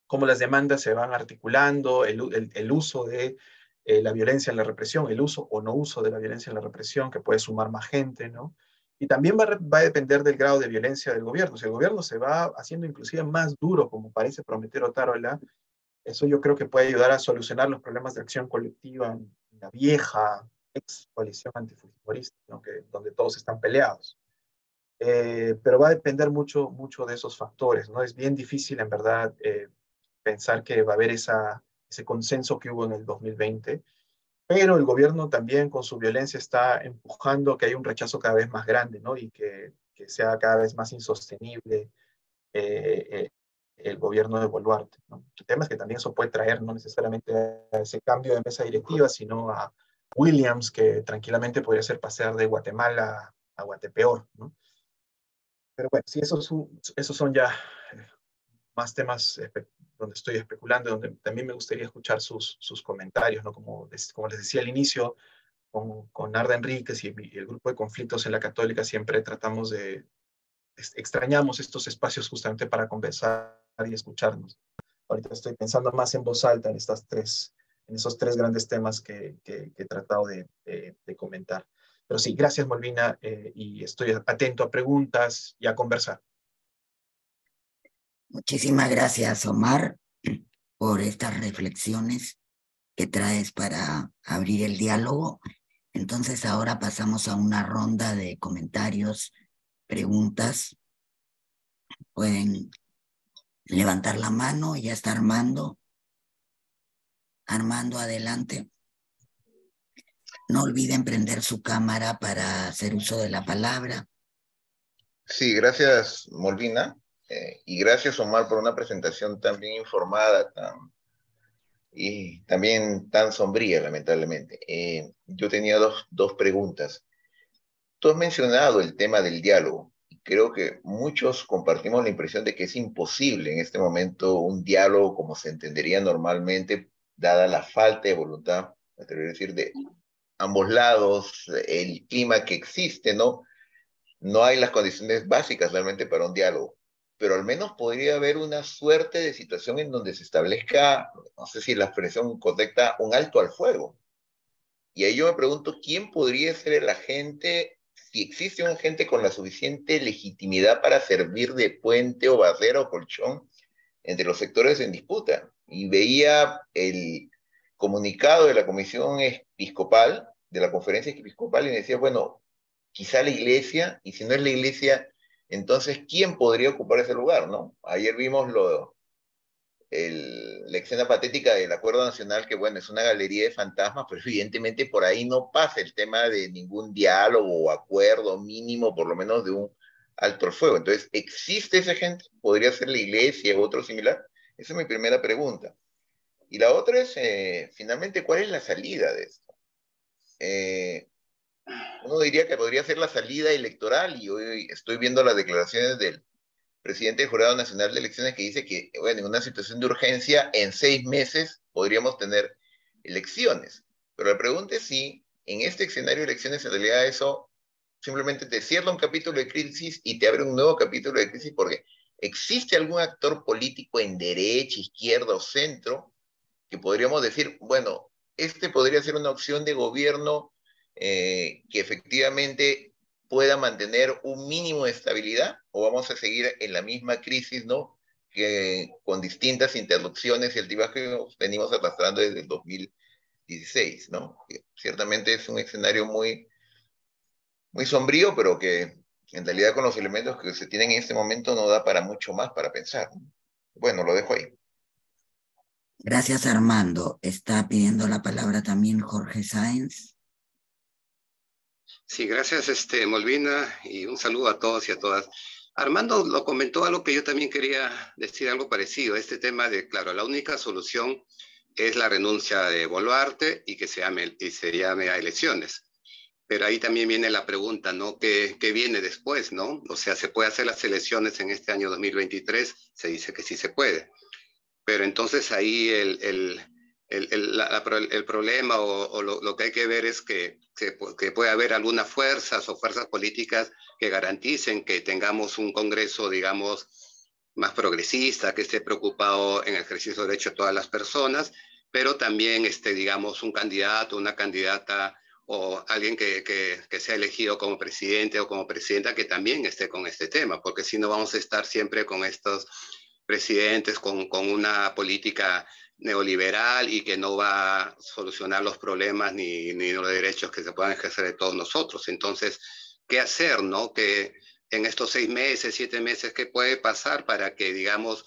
cómo las demandas se van articulando, el, el, el uso de eh, la violencia en la represión, el uso o no uso de la violencia en la represión, que puede sumar más gente, ¿no? Y también va, va, a depender del grado de violencia del gobierno. Si el gobierno se va haciendo inclusive más duro, como parece prometer Otárola, eso yo creo que puede ayudar a solucionar los problemas de acción colectiva en la vieja ex coalición antifujimorista, ¿no? donde todos están peleados. Eh, pero va a depender mucho, mucho de esos factores. ¿no? Es bien difícil, en verdad, eh, pensar que va a haber esa, ese consenso que hubo en el 2020, pero el gobierno también con su violencia está empujando que haya un rechazo cada vez más grande, ¿no? Y que, que sea cada vez más insostenible eh, eh, el gobierno de Boluarte, ¿no? El tema es que también eso puede traer no necesariamente a ese cambio de mesa directiva, sino a Williams, que tranquilamente podría ser pasear de Guatemala a Guatepeor, ¿no? Pero bueno, sí, esos, esos son ya eh, más temas donde estoy especulando, donde también me gustaría escuchar sus, sus comentarios, ¿no? Como como les decía al inicio, con, con Narda Enríquez y el, grupo de conflictos en la católica siempre tratamos de, extrañamos estos espacios justamente para conversar y escucharnos. Ahorita estoy pensando más en voz alta en estas tres, en esos tres grandes temas que, que, he tratado de, de, comentar. Pero sí, gracias Molvina eh, y estoy atento a preguntas y a conversar. Muchísimas gracias, Omar, por estas reflexiones que traes para abrir el diálogo. Entonces ahora pasamos a una ronda de comentarios, preguntas. Pueden levantar la mano, ya está Armando. Armando, adelante. No olviden prender su cámara para hacer uso de la palabra. Sí, gracias, Molvina. Eh, y gracias, Omar, por una presentación tan bien informada y también tan sombría, lamentablemente. Eh, yo tenía dos, dos preguntas. Tú has mencionado el tema del diálogo. Creo que muchos compartimos la impresión de que es imposible en este momento un diálogo como se entendería normalmente, dada la falta de voluntad, me atrevería a decir, de ambos lados, el clima que existe, ¿no? No hay las condiciones básicas realmente para un diálogo pero al menos podría haber una suerte de situación en donde se establezca, no sé si la expresión correcta, un alto al fuego. Y ahí yo me pregunto, ¿quién podría ser el agente, si existe un agente con la suficiente legitimidad para servir de puente o barrera o colchón entre los sectores en disputa? Y veía el comunicado de la Comisión Episcopal, de la Conferencia Episcopal, y decía, bueno, quizá la iglesia, y si no es la iglesia, entonces, ¿quién podría ocupar ese lugar, no? Ayer vimos lo, la escena patética del Acuerdo Nacional, que bueno, es una galería de fantasmas, pero evidentemente por ahí no pasa el tema de ningún diálogo o acuerdo mínimo, por lo menos de un alto fuego. Entonces, ¿existe esa gente? ¿Podría ser la iglesia o otro similar? Esa es mi primera pregunta. Y la otra es, eh, finalmente, ¿cuál es la salida de esto? Eh, uno diría que podría ser la salida electoral y hoy estoy viendo las declaraciones del presidente del Jurado Nacional de Elecciones que dice que, bueno, en una situación de urgencia, en seis meses podríamos tener elecciones. Pero la pregunta es si en este escenario de elecciones en realidad eso simplemente te cierra un capítulo de crisis y te abre un nuevo capítulo de crisis porque existe algún actor político en derecha, izquierda o centro que podríamos decir, bueno, este podría ser una opción de gobierno eh, que efectivamente pueda mantener un mínimo de estabilidad o vamos a seguir en la misma crisis, ¿no? Que con distintas interrupciones y el que venimos arrastrando desde el 2016, ¿no? Ciertamente es un escenario muy, muy sombrío, pero que en realidad con los elementos que se tienen en este momento no da para mucho más para pensar. Bueno, lo dejo ahí. Gracias, Armando. Está pidiendo la palabra también Jorge Sáenz. Sí, gracias, este, Molvina, y un saludo a todos y a todas. Armando lo comentó algo que yo también quería decir algo parecido, este tema de, claro, la única solución es la renuncia de Boluarte y que se llame, y se llame a elecciones. Pero ahí también viene la pregunta, ¿no? ¿Qué, ¿Qué, viene después, no? O sea, ¿se puede hacer las elecciones en este año 2023? Se dice que sí se puede. Pero entonces ahí el, el, el, problema o, lo, que hay que ver es que, que, puede haber algunas fuerzas o fuerzas políticas que garanticen que tengamos un Congreso, digamos, más progresista, que esté preocupado en el ejercicio de derecho de todas las personas, pero también, este, digamos, un candidato, una candidata o alguien que, que, que, sea elegido como presidente o como presidenta que también esté con este tema, porque si no vamos a estar siempre con estos presidentes, con, con una política neoliberal y que no va a solucionar los problemas ni, ni los derechos que se puedan ejercer de todos nosotros. Entonces, ¿qué hacer, no? Que en estos seis meses, siete meses, ¿qué puede pasar para que, digamos,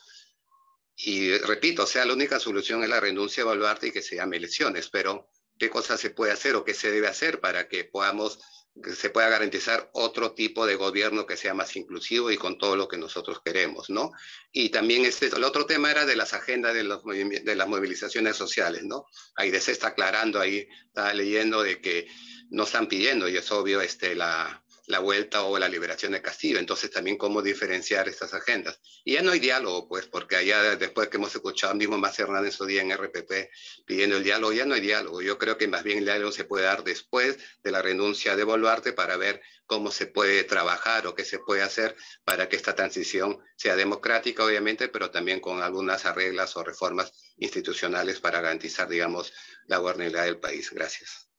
y repito, sea, la única solución es la renuncia a Baluarte y que se llame elecciones, pero ¿qué cosas se puede hacer o qué se debe hacer para que podamos que se pueda garantizar otro tipo de gobierno que sea más inclusivo y con todo lo que nosotros queremos, ¿no? Y también este, el otro tema era de las agendas de, los, de las movilizaciones sociales, ¿no? Ahí se está aclarando, ahí está leyendo de que no están pidiendo, y es obvio, este, la, la vuelta o la liberación de Castillo. Entonces también cómo diferenciar estas agendas. Y ya no hay diálogo, pues, porque allá después que hemos escuchado mismo más Hernández su día en RPP pidiendo el diálogo, ya no hay diálogo. Yo creo que más bien el diálogo se puede dar después de la renuncia de Boluarte para ver cómo se puede trabajar o qué se puede hacer para que esta transición sea democrática, obviamente, pero también con algunas arreglas o reformas institucionales para garantizar, digamos, la gobernabilidad del país. Gracias.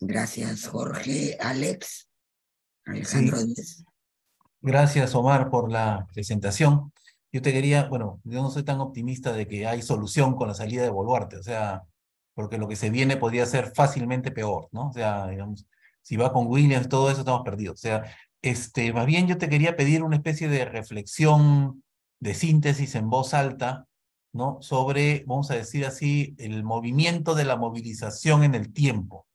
Gracias, Jorge. Alex. Alejandro Gracias, Omar, por la presentación. Yo te quería, bueno, yo no soy tan optimista de que hay solución con la salida de Boluarte, o sea, porque lo que se viene podría ser fácilmente peor, ¿no? O sea, digamos, si va con Williams, todo eso estamos perdidos. O sea, este, más bien yo te quería pedir una especie de reflexión, de síntesis en voz alta, ¿no? Sobre, vamos a decir así, el movimiento de la movilización en el tiempo.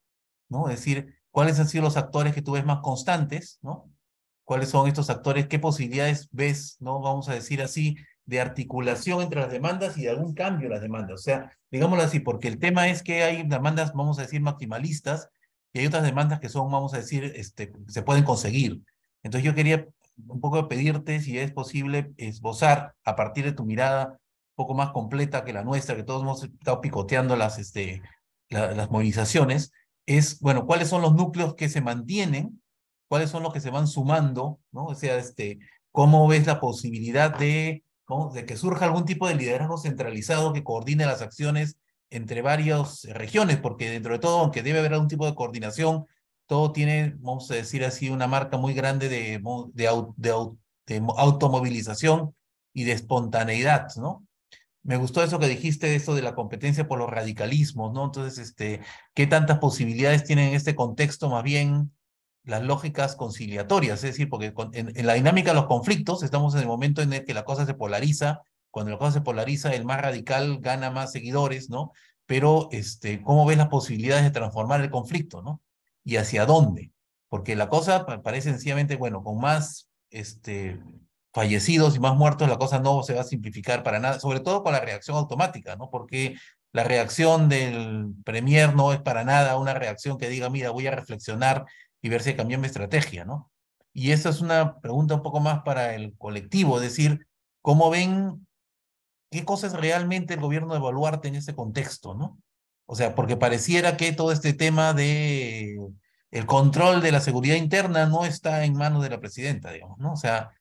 ¿No? Es decir, cuáles han sido los actores que tú ves más constantes, ¿no? ¿Cuáles son estos actores? ¿Qué posibilidades ves, ¿no? Vamos a decir así, de articulación entre las demandas y de algún cambio en las demandas. O sea, digámoslo así, porque el tema es que hay demandas, vamos a decir, maximalistas y hay otras demandas que son, vamos a decir, este, se pueden conseguir. Entonces yo quería un poco pedirte si es posible esbozar a partir de tu mirada un poco más completa que la nuestra, que todos hemos estado picoteando las, este, las movilizaciones, es, bueno, cuáles son los núcleos que se mantienen, cuáles son los que se van sumando, ¿no? O sea, este, cómo ves la posibilidad de, de que surja algún tipo de liderazgo centralizado que coordine las acciones entre varias regiones, porque dentro de todo, aunque debe haber algún tipo de coordinación, todo tiene, vamos a decir así, una marca muy grande de, de, de, automovilización y de espontaneidad, ¿no? Me gustó eso que dijiste, eso de la competencia por los radicalismos, ¿no? Entonces, este, ¿qué tantas posibilidades tienen en este contexto más bien las lógicas conciliatorias? Es decir, porque en, la dinámica de los conflictos estamos en el momento en el que la cosa se polariza cuando la cosa se polariza, el más radical gana más seguidores, ¿no? Pero, este, ¿cómo ves las posibilidades de transformar el conflicto, ¿no? ¿Y hacia dónde? Porque la cosa parece sencillamente, bueno, con más este, fallecidos y más muertos, la cosa no se va a simplificar para nada, sobre todo con la reacción automática, ¿no? Porque la reacción del Premier no es para nada una reacción que diga, mira, voy a reflexionar y ver si cambió mi estrategia, ¿no? Y esa es una pregunta un poco más para el colectivo, es decir, ¿cómo ven qué cosa es realmente el gobierno de Boluarte en ese contexto, ¿no? O sea, porque pareciera que todo este tema de el control de la seguridad interna no está en manos de la presidenta, digamos, ¿no? O sea,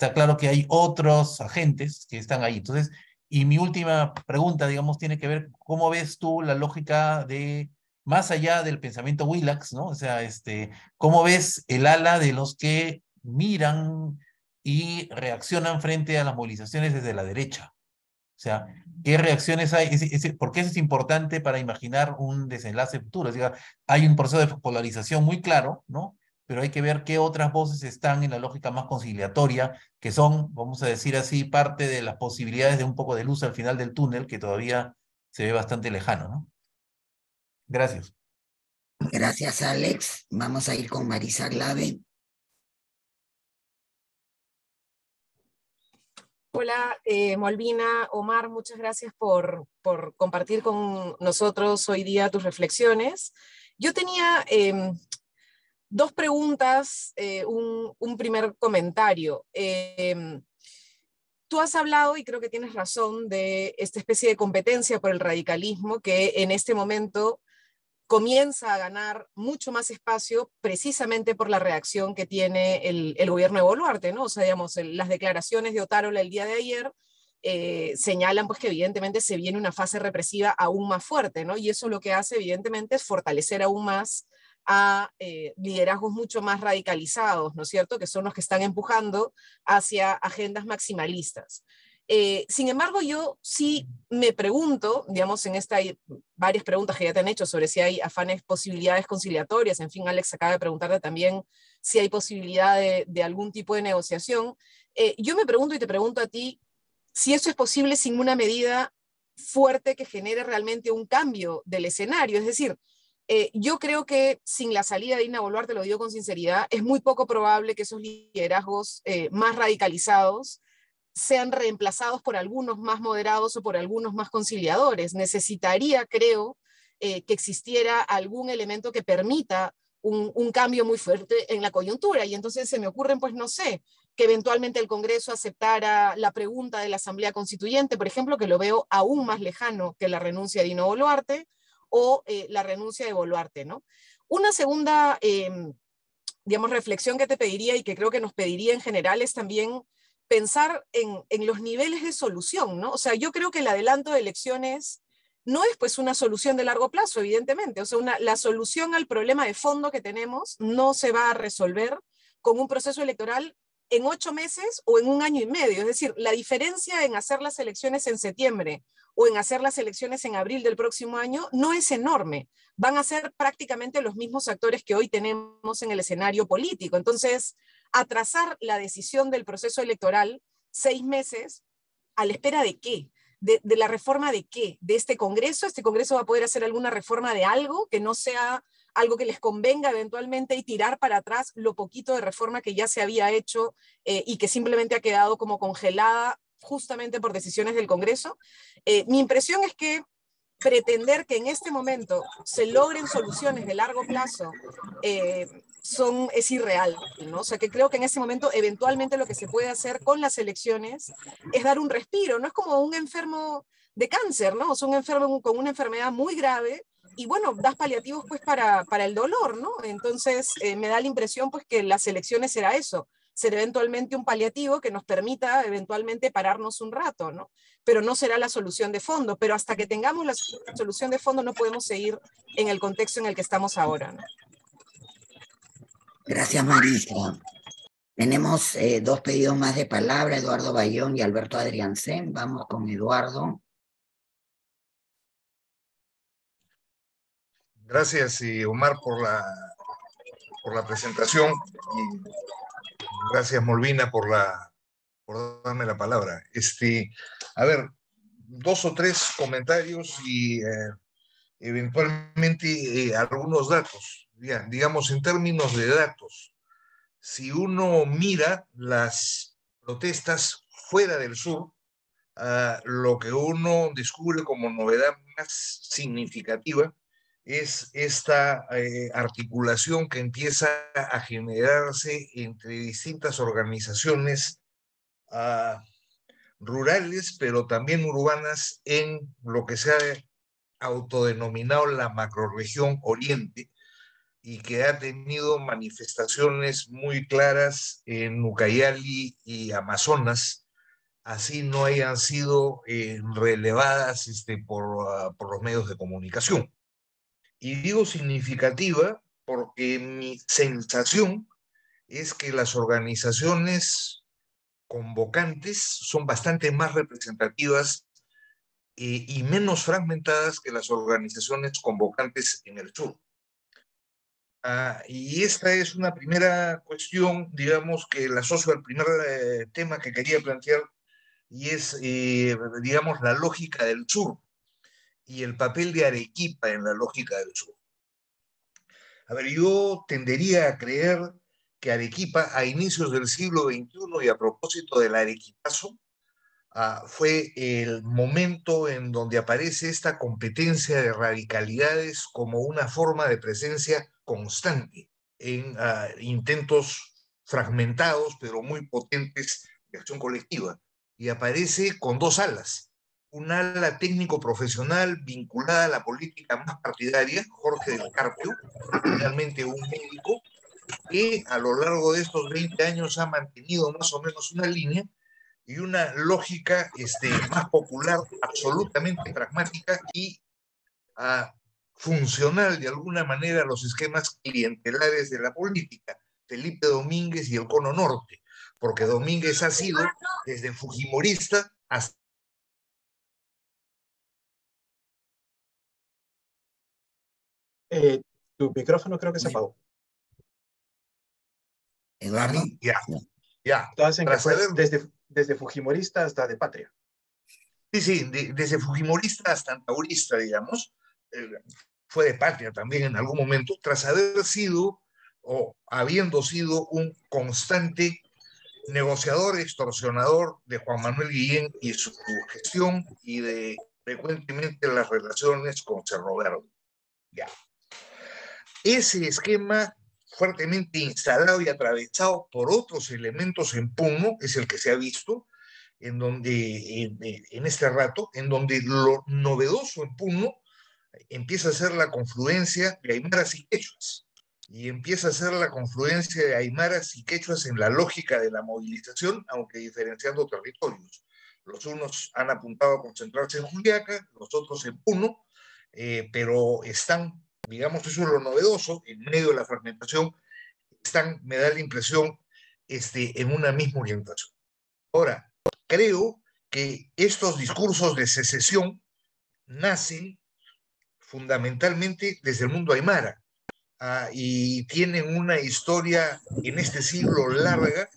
está claro que hay otros agentes que están ahí. Entonces, y mi última pregunta, digamos, tiene que ver cómo ves tú la lógica de más allá del pensamiento Willax, ¿no? O sea, este, ¿cómo ves el ala de los que miran y reaccionan frente a las movilizaciones desde la derecha? O sea, ¿qué reacciones hay? ¿Por qué eso es importante para imaginar un desenlace futuro? Es decir, hay un proceso de polarización muy claro, ¿no? Pero hay que ver qué otras voces están en la lógica más conciliatoria, que son, vamos a decir así, parte de las posibilidades de un poco de luz al final del túnel, que todavía se ve bastante lejano, ¿no? Gracias. Gracias, Alex. Vamos a ir con Marisa Glave. Hola, eh, Molvina, Omar, muchas gracias por, por, compartir con nosotros hoy día tus reflexiones. Yo tenía em, dos preguntas, eh, un, primer comentario. Em, tú has hablado, y creo que tienes razón, de esta especie de competencia por el radicalismo que en este momento comienza a ganar mucho más espacio precisamente por la reacción que tiene el, gobierno de Boluarte, ¿no? O sea, digamos, las declaraciones de Otárola el día de ayer eh, señalan pues que evidentemente se viene una fase represiva aún más fuerte, ¿no? Y eso lo que hace evidentemente es fortalecer aún más a eh, liderazgos mucho más radicalizados, ¿no es cierto?, que son los que están empujando hacia agendas maximalistas. Eh, sin embargo, yo sí me pregunto, digamos, en esta hay varias preguntas que ya te han hecho sobre si hay afanes, posibilidades conciliatorias, en fin, Alex acaba de preguntarte también si hay posibilidad de, algún tipo de negociación. Eh, yo me pregunto y te pregunto a ti si eso es posible sin una medida fuerte que genere realmente un cambio del escenario. Es decir, eh, yo creo que sin la salida de Ina Boluarte, lo digo con sinceridad, es muy poco probable que esos liderazgos más radicalizados sean reemplazados por algunos más moderados o por algunos más conciliadores. Necesitaría, creo, eh, que existiera algún elemento que permita un, cambio muy fuerte en la coyuntura. Y entonces se me ocurren, pues no sé, que eventualmente el Congreso aceptara la pregunta de la Asamblea Constituyente, por ejemplo, que lo veo aún más lejano que la renuncia de Dino Boluarte o eh, la renuncia de Boluarte, ¿no? Una segunda, em, digamos, reflexión que te pediría y que creo que nos pediría en general es también pensar en, los niveles de solución, ¿no? O sea, yo creo que el adelanto de elecciones no es pues una solución de largo plazo, evidentemente. O sea, la solución al problema de fondo que tenemos no se va a resolver con un proceso electoral en ocho meses o en un año y medio. Es decir, la diferencia en hacer las elecciones en septiembre o en hacer las elecciones en abril del próximo año no es enorme. Van a ser prácticamente los mismos actores que hoy tenemos en el escenario político. Entonces, atrasar la decisión del proceso electoral seis meses a la espera de qué? De, la reforma de qué? ¿De este Congreso? ¿Este Congreso va a poder hacer alguna reforma de algo que no sea algo que les convenga eventualmente y tirar para atrás lo poquito de reforma que ya se había hecho eh, y que simplemente ha quedado como congelada justamente por decisiones del Congreso? Eh, mi impresión es que pretender que en este momento se logren soluciones de largo plazo eh, son, es irreal, ¿no? O sea, que creo que en ese momento eventualmente lo que se puede hacer con las elecciones es dar un respiro, no es como un enfermo de cáncer, ¿no? O un enfermo con una enfermedad muy grave y bueno, das paliativos pues para, para el dolor, ¿no? Entonces eh, me da la impresión pues que las elecciones será eso, ser eventualmente un paliativo que nos permita eventualmente pararnos un rato, ¿no? Pero no será la solución de fondo, pero hasta que tengamos la solución de fondo no podemos seguir en el contexto en el que estamos ahora, ¿no? Gracias, Marisa. Tenemos eh, dos pedidos más de palabra, Eduardo Bayón y Alberto Adriancén. Vamos con Eduardo. Gracias, eh, Omar, por la, por la presentación y gracias, Molvina, por, darme la palabra. Este, a ver, dos o tres comentarios y eh, eventualmente algunos datos. digamos, en términos de datos, si uno mira las protestas fuera del sur, ah, lo que uno descubre como novedad más significativa es esta eh, articulación que empieza a generarse entre distintas organizaciones ah, rurales, pero también urbanas en lo que se ha autodenominado la macroregión oriente, y que ha tenido manifestaciones muy claras en Ucayali y Amazonas, así no hayan sido eh, relevadas este, por, ah, por los medios de comunicación. Y digo significativa porque mi sensación es que las organizaciones convocantes son bastante más representativas eh, y menos fragmentadas que las organizaciones convocantes en el sur. Ah, y esta es una primera cuestión, digamos, que la asocio al primer eh, tema que quería plantear, y es, eh, digamos, la lógica del sur y el papel de Arequipa en la lógica del sur. A ver, yo tendería a creer que Arequipa a inicios del siglo XXI y a propósito del arequipazo, ah, fue el momento en donde aparece esta competencia de radicalidades como una forma de presencia constante en ah, intentos fragmentados, pero muy potentes de acción colectiva. Y aparece con dos alas. Un ala técnico-profesional vinculada a la política más partidaria, Jorge del Carpio, realmente un médico, que a lo largo de estos 20 años ha mantenido más o menos una línea y una lógica este, más popular, absolutamente pragmática y uh, funcional de alguna manera a los esquemas clientelares de la política, Felipe Domínguez y el Cono Norte, porque Domínguez ha sido desde Fujimorista hasta Eh, tu micrófono creo que se apagó. Eduardo. Ya, ya. desde, desde Fujimorista hasta de Patria. Sí, sí, desde Fujimorista hasta Antaurista, digamos. Eh, fue de patria también en algún momento, tras haber sido o habiendo sido un constante negociador, extorsionador de Juan Manuel Guillén y su gestión y de frecuentemente las relaciones con Cerro Verde. Ya. Ese esquema fuertemente instalado y atravesado por otros elementos en Puno es el que se ha visto en donde en, en este rato, en donde lo novedoso en Puno empieza a ser la confluencia de aymaras y quechuas. Y empieza a ser la confluencia de aymaras y quechuas en la lógica de la movilización, aunque diferenciando territorios. Los unos han apuntado a concentrarse en Juliaca, los otros en Puno, eh, pero están, digamos, eso es lo novedoso, en medio de la fragmentación, están, me da la impresión, este, en una misma orientación. Ahora, creo que estos discursos de secesión nacen fundamentalmente desde el mundo aymara ah, y tienen una historia en este siglo larga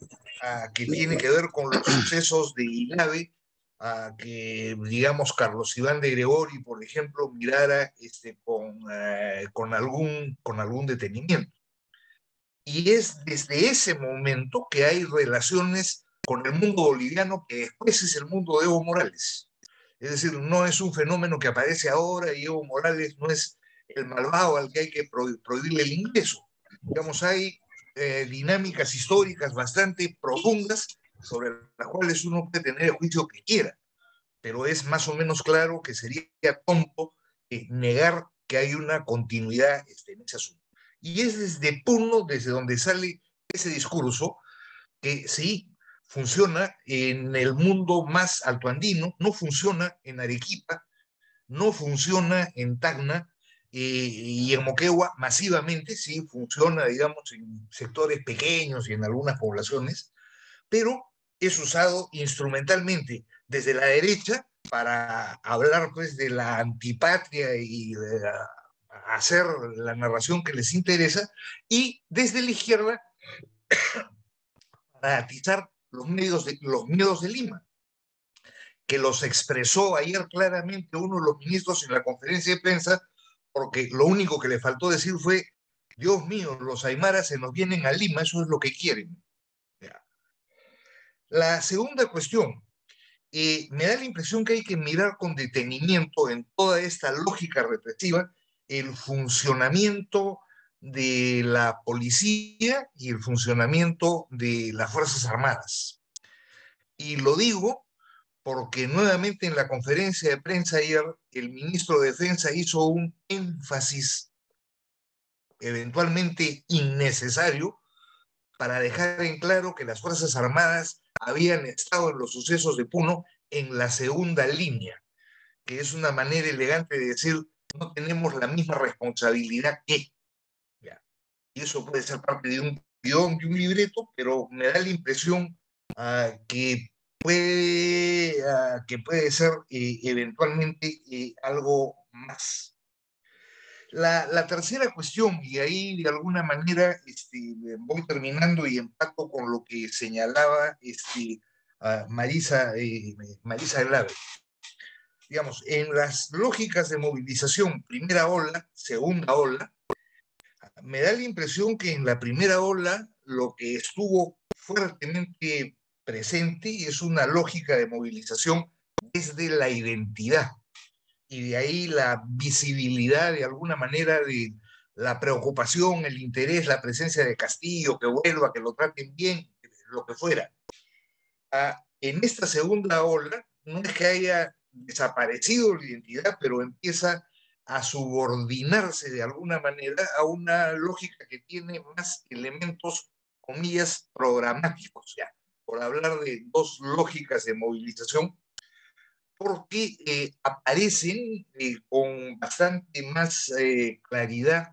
ah, que tiene que ver con los sucesos de Ilave, ah, que digamos Carlos Iván de Gregori, por ejemplo, mirara este, con, con, algún, con algún detenimiento. Y es desde ese momento que hay relaciones con el mundo boliviano que después es el mundo de Evo Morales. Es decir, no es un fenómeno que aparece ahora y Evo Morales no es el malvado al que hay que prohibirle el ingreso. Digamos, hay eh, dinámicas históricas bastante profundas sobre las cuales uno puede tener el juicio que quiera, pero es más o menos claro que sería tonto eh, negar que hay una continuidad este, en ese asunto. Y es desde Puno, desde donde sale ese discurso, que sí funciona en el mundo más altoandino, no funciona en Arequipa, no funciona en Tacna eh, y en Moquegua masivamente, sí funciona, digamos, en sectores pequeños y en algunas poblaciones, pero es usado instrumentalmente desde la derecha para hablar pues de la antipatria y hacer la narración que les interesa y desde la izquierda para atizar los, medios de, los miedos de Lima, que los expresó ayer claramente uno de los ministros en la conferencia de prensa, porque lo único que le faltó decir fue, Dios mío, los aymaras se nos vienen a Lima, eso es lo que quieren. La segunda cuestión, eh, me da la impresión que hay que mirar con detenimiento en toda esta lógica represiva el funcionamiento de la policía y el funcionamiento de las Fuerzas Armadas. Y lo digo porque nuevamente en la conferencia de prensa ayer el ministro de Defensa hizo un énfasis eventualmente innecesario para dejar en claro que las Fuerzas Armadas habían estado en los sucesos de Puno en la segunda línea, que es una manera elegante de decir no tenemos la misma responsabilidad que. Y eso puede ser parte de un guion, de un libreto, pero me da la impresión ah, que, puede, ah, que puede ser eh, eventualmente eh, algo más. La, tercera cuestión, y ahí de alguna manera este, voy terminando y empato con lo que señalaba este, Marisa, eh, Marisa digamos, en las lógicas de movilización, primera ola, segunda ola, me da la impresión que en la primera ola lo que estuvo fuertemente presente es una lógica de movilización desde la identidad y de ahí la visibilidad de alguna manera de la preocupación, el interés, la presencia de Castillo, que vuelva, que lo traten bien, lo que fuera. Ah, en esta segunda ola, no es que haya desaparecido la identidad, pero empieza a subordinarse de alguna manera a una lógica que tiene más elementos, comillas, programáticos, ya, por hablar de dos lógicas de movilización, porque eh, aparecen eh, con bastante más eh, claridad,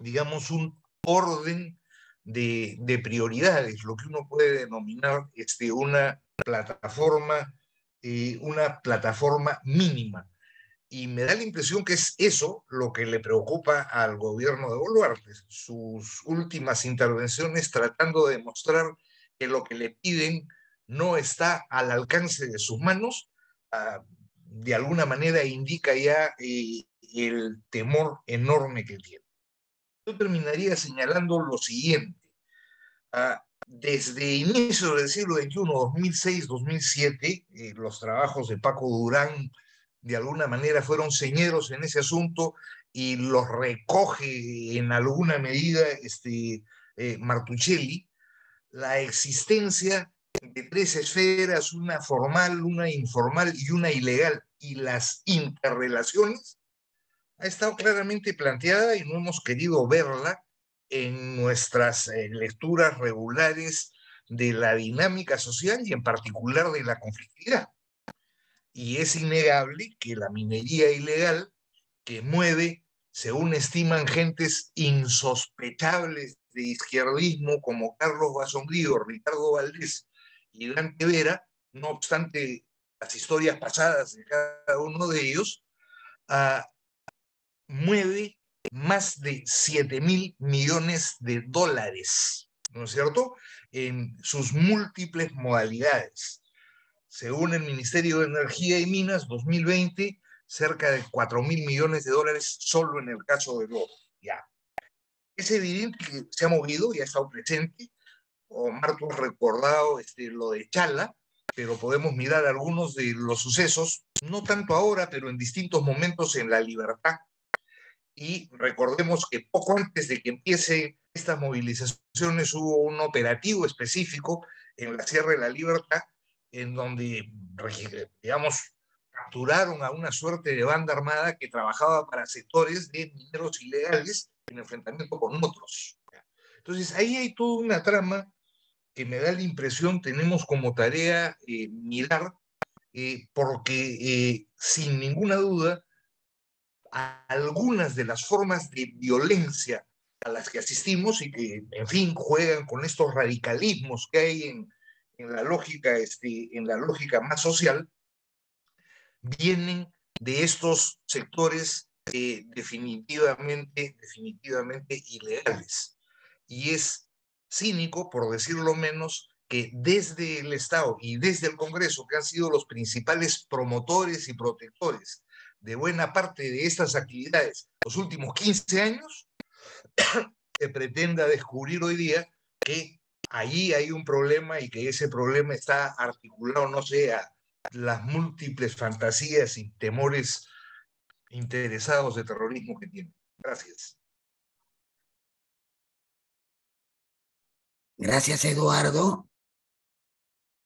digamos, un orden de, de, prioridades, lo que uno puede denominar este, una plataforma eh, una plataforma mínima. Y me da la impresión que es eso lo que le preocupa al gobierno de Boluarte, sus últimas intervenciones tratando de demostrar que lo que le piden no está al alcance de sus manos, de alguna manera indica ya eh, el temor enorme que tiene. Yo terminaría señalando lo siguiente. Ah, desde inicios del siglo XXI, 2006, 2007, eh, los trabajos de Paco Durán de alguna manera fueron señeros en ese asunto y los recoge en alguna medida este, eh, Martuchelli, la existencia de tres esferas, una formal, una informal y una ilegal, y las interrelaciones, ha estado claramente planteada y no hemos querido verla en nuestras eh, lecturas regulares de la dinámica social y en particular de la conflictividad. Y es innegable que la minería ilegal que mueve, según estiman gentes insospechables de izquierdismo como Carlos Basombrío, Ricardo Valdés y Dante Vera, no obstante las historias pasadas de cada uno de ellos, uh, mueve más de 7 mil millones de dólares, ¿no es cierto?, en sus múltiples modalidades. Según el Ministerio de Energía y Minas, 2020, cerca de 4 mil millones de dólares solo en el caso de oro. Ya. Es evidente que se ha movido y ha estado presente. Omar, tú has recordado este, lo de Chala, pero podemos mirar algunos de los sucesos, no tanto ahora, pero en distintos momentos en la libertad y recordemos que poco antes de que empiece estas movilizaciones hubo un operativo específico en la Sierra de la Libertad, en donde, digamos, capturaron a una suerte de banda armada que trabajaba para sectores de mineros ilegales en enfrentamiento con otros. Entonces, ahí hay toda una trama que me da la impresión tenemos como tarea eh, mirar, eh, porque sin ninguna duda, algunas de las formas de violencia a las que asistimos y que, en fin, juegan con estos radicalismos que hay en, en la lógica, este, en la lógica más social, vienen de estos sectores eh, definitivamente, definitivamente ilegales. Y es cínico, por decirlo menos, que desde el Estado y desde el Congreso, que han sido los principales promotores y protectores de buena parte de estas actividades los últimos 15 años, se pretenda descubrir hoy día que ahí hay un problema y que ese problema está articulado, no sé, a las múltiples fantasías y temores interesados de terrorismo que tienen. Gracias. Gracias, Eduardo.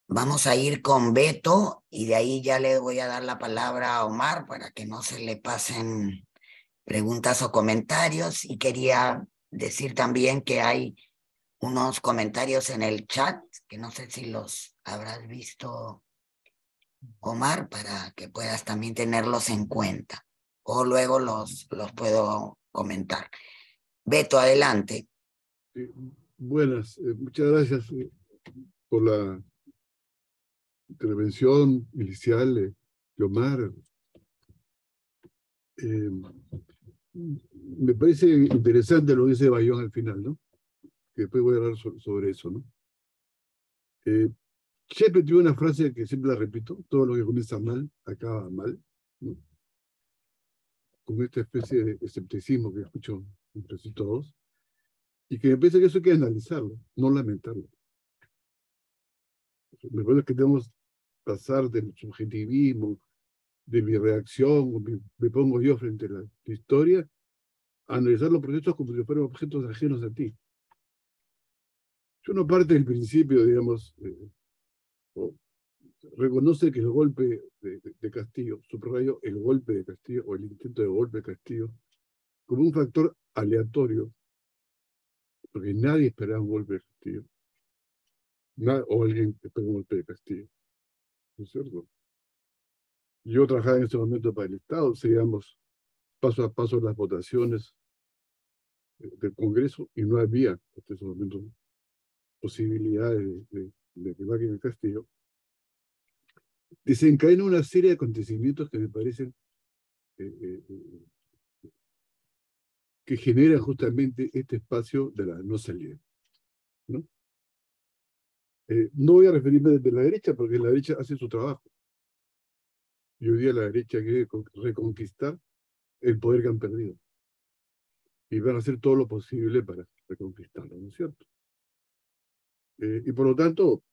Vamos a ir con Beto y de ahí ya le voy a dar la palabra a Omar para que no se le pasen preguntas o comentarios. Y quería decir también que hay unos comentarios en el chat, que no sé si los habrás visto, Omar, para que puedas también tenerlos en cuenta. O luego los, los puedo comentar. Beto, adelante. Buenas, eh, muchas gracias eh, por la intervención inicial de Omar. Eh, me parece interesante lo que dice Bayón al final, ¿no? Que después voy a hablar sobre eso, ¿no? Eh, siempre tiene una frase que siempre la repito, todo lo que comienza mal, acaba mal, ¿no? Con esta especie de escepticismo que escucho entre todos, y que me parece que eso hay que analizarlo, no lamentarlo. Me parece que debemos pasar del subjetivismo, de mi reacción, me, pongo yo frente a la historia, a analizar los procesos como si fueran objetos ajenos a ti. Yo no parte del principio, digamos, eh, reconoce que el golpe de, de, Castillo, subrayo el golpe de Castillo o el intento de golpe de Castillo, como un factor aleatorio, porque nadie esperaba un golpe de Castillo, o alguien esperaba un golpe de Castillo. ¿No es cierto? Yo trabajaba en ese momento para el Estado, seguíamos paso a paso las votaciones del Congreso y no había hasta ese momento posibilidades de, de, que vaya el Castillo. Desencadena una serie de acontecimientos que me parecen eh, eh, eh, que generan justamente este espacio de la no salida. ¿no? no voy a referirme desde la derecha porque la derecha hace su trabajo. Y hoy día la derecha quiere reconquistar el poder que han perdido. Y van a hacer todo lo posible para reconquistarlo, ¿no es cierto? Eh, y por lo tanto,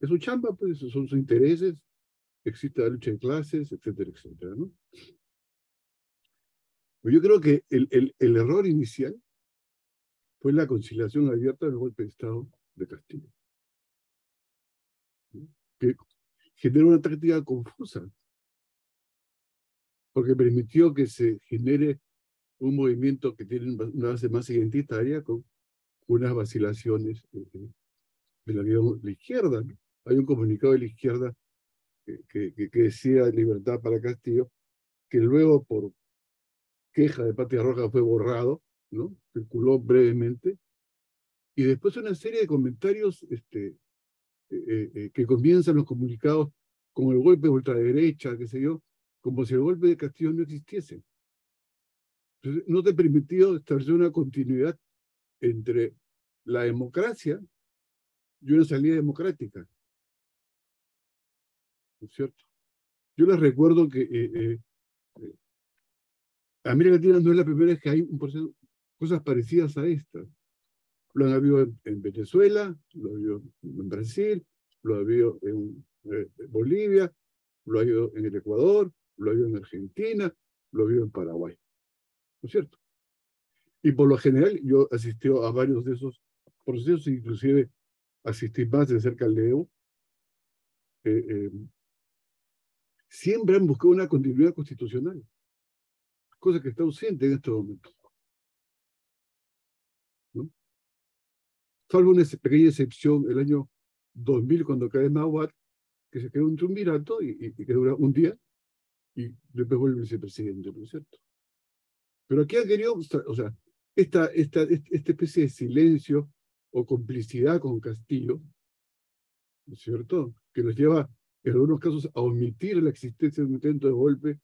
es su chamba, pues, son sus intereses, existe la lucha de clases, etcétera, etcétera, ¿no? Pero yo creo que el, error inicial fue la conciliación abierta del golpe de Estado de Castillo. Que generó una táctica confusa porque permitió que se genere un movimiento que tiene una base más identitaria con unas vacilaciones eh, eh, de la, la izquierda. Hay un comunicado de la izquierda que, que, decía libertad para Castillo, que luego por queja de Patria Roja fue borrado, ¿no? circuló brevemente, y después una serie de comentarios este, eh, que comienzan los comunicados con el golpe de ultraderecha, qué sé yo, como si el golpe de Castillo no existiese. Entonces, no te permitió establecer una continuidad entre la democracia y una salida democrática. ¿No es cierto? Yo les recuerdo que eh, eh, eh, América Latina no es la primera vez que hay un proceso, cosas parecidas a estas. Lo han habido en, Venezuela, lo ha habido en Brasil, lo ha habido en Bolivia, lo ha habido en el Ecuador, lo vio en Argentina, lo vio en Paraguay. ¿No es cierto? Y por lo general yo asistí a varios de esos procesos, inclusive asistí más de cerca al Leo. Eh, eh, siempre han buscado una continuidad constitucional, cosa que está ausente en estos momentos. ¿no? salvo una pequeña excepción, el año 2000, cuando cae Mawad, que se crea un triunvirato y, que dura un día, y después vuelve el vicepresidente, ¿no es cierto? Pero aquí ha querido, o sea, esta, esta, esta especie de silencio o complicidad con Castillo, ¿no es cierto? Que nos lleva en algunos casos a omitir la existencia de un intento de golpe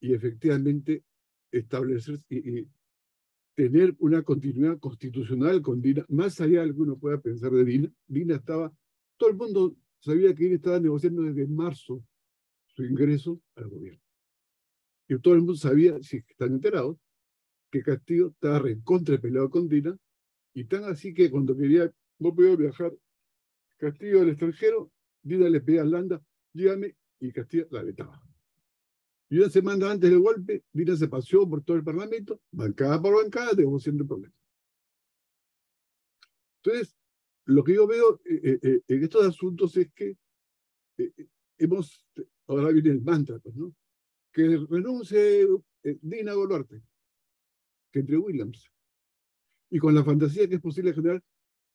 y efectivamente establecer y, tener una continuidad constitucional con Dina, más allá de lo que uno pueda pensar de Dina. Dina estaba, todo el mundo sabía que Dina estaba negociando desde marzo su ingreso al gobierno. Y todo el mundo sabía, si están enterados, que Castillo estaba recontra peleado con Dina, y tan así que cuando quería, no podía viajar Castillo al extranjero, Dina le pedía a Landa, dígame, y Castillo la vetaba. Y una semana antes del golpe, Dina se paseó por todo el Parlamento, bancada por bancada, negociando el problema. Entonces, lo que yo veo eh, eh, eh, en estos asuntos es que hemos, ahora viene el mantra, pues, ¿no? Que renuncie Dina Boluarte, que entre Williams. Y con la fantasía que es posible generar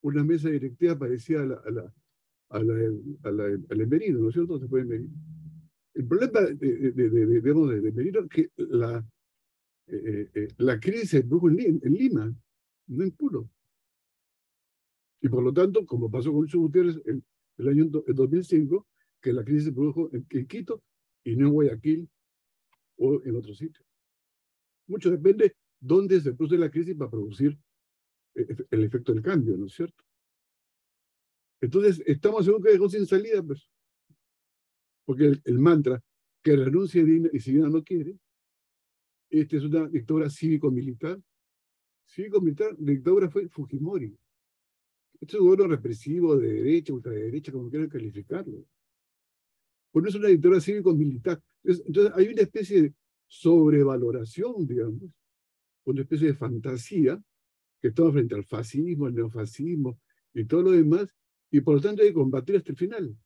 una mesa directiva parecida a la, a la, a la, a la, al ¿no es cierto? Se puede medir. El problema de, de, de, de, de, Merino es que la, eh, eh, la crisis se produjo en, Lima, no en Puno. Y por lo tanto, como pasó con Lucho Gutiérrez en el año 2005, que la crisis se produjo en, Quito y no en Guayaquil o en otro sitio. Mucho depende dónde se produce la crisis para producir eh, el efecto del cambio, ¿no es cierto? Entonces, estamos en un callejón sin salida, pues porque el, mantra que renuncie Dina y si Dina no quiere, esta es una dictadura cívico-militar. Cívico-militar, dictadura fue Fujimori. Este es un gobierno represivo de derecha, ultraderecha, como quieran calificarlo. Pues no es una dictadura cívico-militar. Entonces hay una especie de sobrevaloración, digamos, una especie de fantasía que estamos frente al fascismo, al neofascismo y todo lo demás, y por lo tanto hay que combatir hasta el final.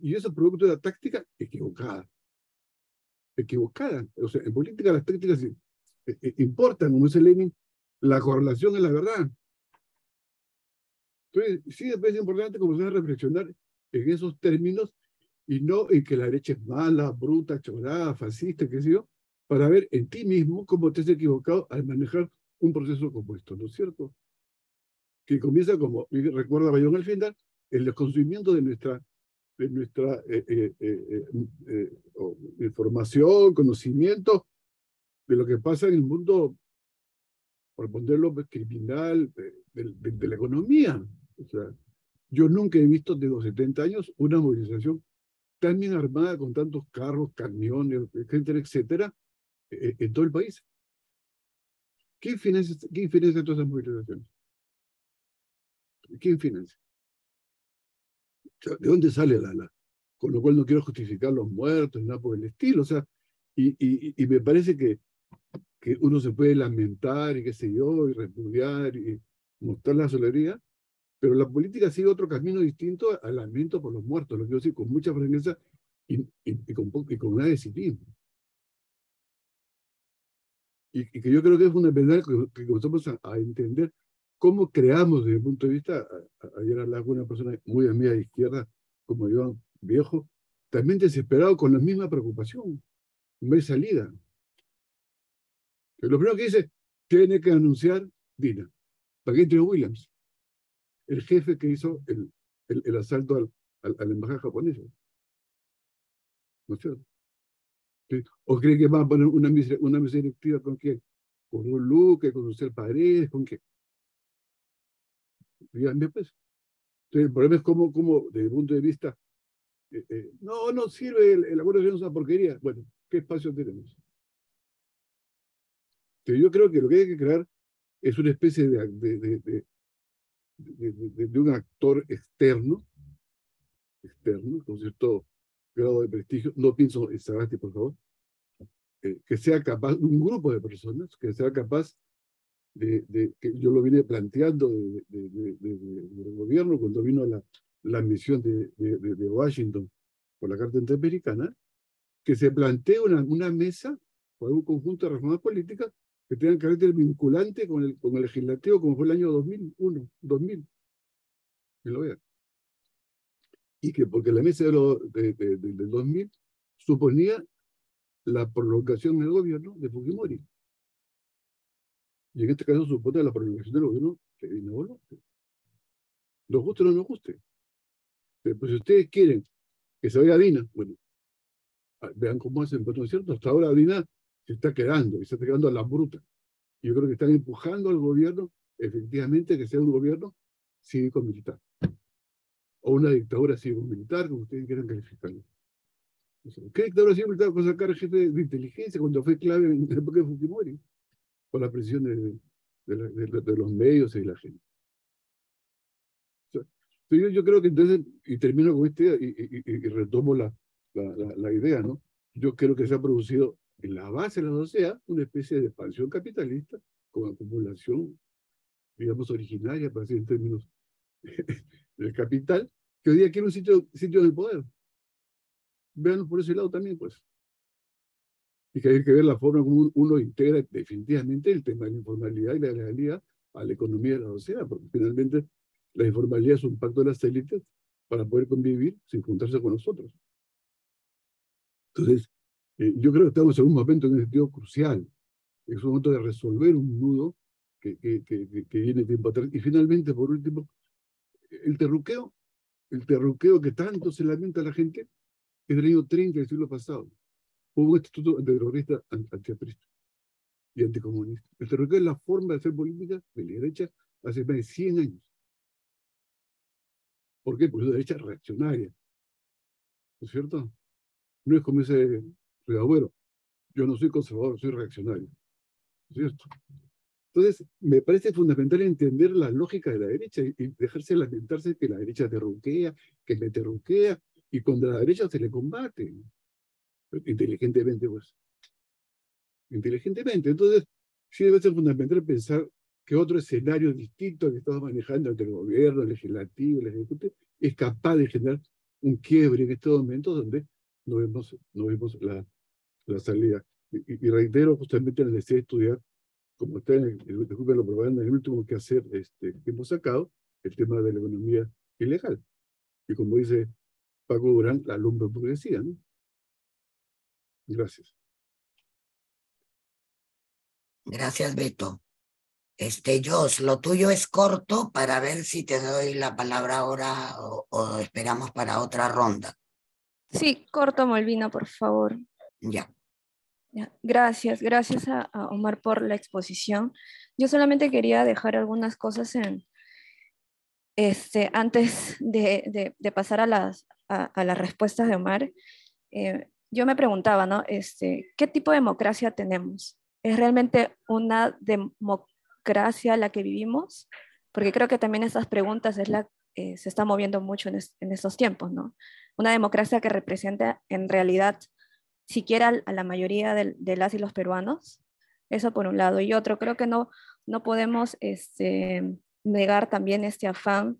Y eso es producto de la táctica equivocada. Equivocada. O sea, en política las tácticas eh, eh, importan, como dice Lenin, la correlación es la verdad. Entonces, sí es importante comenzar a reflexionar en esos términos y no en que la derecha es mala, bruta, chorada, fascista, qué sé yo, para ver en ti mismo cómo te has equivocado al manejar un proceso como esto, ¿no es cierto? Que comienza como, recuerda Bayón al final, el desconocimiento de nuestra nuestra eh, eh, eh, información, conocimiento de lo que pasa en el mundo, por ponerlo criminal, de, la economía. O sea, yo nunca he visto de los 70 años una movilización tan bien armada con tantos carros, camiones, etcétera, etcétera, en todo el país. ¿Quién financia, ¿Quién financia todas esas movilizaciones? ¿Quién financia? ¿De dónde sale la, la? Con lo cual no quiero justificar los muertos, nada por el estilo. O sea, y, y, y me parece que, que uno se puede lamentar y qué sé yo, y repudiar y mostrar la solería, pero la política sigue otro camino distinto al lamento por los muertos, lo quiero decir con mucha franqueza y, y, y con, y con una disciplina. Y, y, que yo creo que es fundamental que, que comenzamos a, a entender cómo creamos desde el punto de vista, ayer hablaba con una persona muy amiga de izquierda, como yo, viejo, también desesperado con la misma preocupación, no hay salida. lo primero que dice, tiene que anunciar Dina, para que entre Williams, el jefe que hizo el, el, asalto al, al, a la embajada japonesa. ¿No es cierto? ¿O cree que va a poner una mesa, una directiva con quién? Con un Luque, con un Paredes, con qué? Pues. Entonces, el problema es cómo, cómo desde el punto de vista, eh, eh, no, no sirve, el, el acuerdo de una porquería. Bueno, ¿qué espacio tenemos? Entonces, yo creo que lo que hay que crear es una especie de, de, de, de, de un actor externo, externo, con cierto grado de prestigio, no pienso en Sagasti, por favor, eh, que sea capaz, un grupo de personas que sea capaz de, que yo lo vine planteando del gobierno cuando vino la, la misión de, Washington por la Carta Interamericana, que se plantee una, una mesa para un conjunto de reformas políticas que tengan carácter vinculante con el, con el legislativo como fue el año 2001, 2000. Que lo vean. Y que porque la mesa de lo, de, del 2000 suponía la prolongación del gobierno de Fujimori. Y en este caso supone la prolongación del gobierno de Dina Boluarte. Nos guste o no nos guste. Pero pues, si ustedes quieren que se vaya Dina, bueno, vean cómo hacen, pero no es cierto, hasta ahora Dina se está quedando, y se está quedando a la bruta. Yo creo que están empujando al gobierno, efectivamente, que sea un gobierno cívico-militar. O una dictadura cívico-militar, como ustedes quieran calificarlo. ¿Qué dictadura cívico-militar fue sacar jefe de inteligencia cuando fue clave en la época de Fujimori? La presión de, de, los medios y de la gente. yo, yo, creo que entonces, y termino con este, y, y, retomo la, la, la, idea, ¿no? Yo creo que se ha producido en la base de la sociedad una especie de expansión capitalista con acumulación, digamos, originaria, para decir en términos del capital, que hoy día quiere un sitio, sitio del poder. Veanlo por ese lado también, pues. Y que hay que ver la forma como uno integra definitivamente el tema de la informalidad y la legalidad a la economía de la sociedad, porque finalmente la informalidad es un pacto de las élites para poder convivir sin juntarse con nosotros. Entonces, eh, yo creo que estamos en un momento en un sentido crucial. Es un momento de resolver un nudo que, que, que, viene tiempo atrás. Y finalmente, por último, el terruqueo, el terruqueo que tanto se lamenta la gente, es del año 30 del siglo pasado. Hubo un instituto terrorista antiaprista y anticomunista. El terruqueo es la forma de hacer política de la derecha hace más de 100 años. ¿Por qué? Porque es una derecha reaccionaria. ¿No es cierto? No es como ese pero bueno, yo no soy conservador, soy reaccionario. ¿Cierto? Entonces, me parece fundamental entender la lógica de la derecha y dejarse lamentarse que la derecha terruquea, que me terruquea, y contra la derecha se le combate. Inteligentemente, pues. Inteligentemente. Entonces, sí debe ser fundamental pensar que otro escenario distinto que estamos manejando entre el gobierno, el legislativo, el ejecutivo, es capaz de generar un quiebre en estos momentos donde no vemos, no vemos la, la salida. Y, reitero justamente la necesidad de estudiar, como está en el, disculpen lo el último que hacer este, que hemos sacado, el tema de la economía ilegal. Y como dice Paco Durán, la lumbre progresiva, ¿no? Gracias. Gracias, Beto. Este, Jos, lo tuyo es corto para ver si te doy la palabra ahora o, o esperamos para otra ronda. Sí, corto, Molvina, por favor. Ya. Gracias, gracias a, Omar por la exposición. Yo solamente quería dejar algunas cosas en, este, antes de, pasar a las, a, las respuestas de Omar. Eh, yo me preguntaba, ¿no? Este, ¿Qué tipo de democracia tenemos? ¿Es realmente una democracia la que vivimos? Porque creo que también esas preguntas es la, eh, se está moviendo mucho en, estos tiempos, ¿no? Una democracia que representa en realidad siquiera a la mayoría de, las y los peruanos. Eso por un lado. Y otro, creo que no, no podemos este, negar también este afán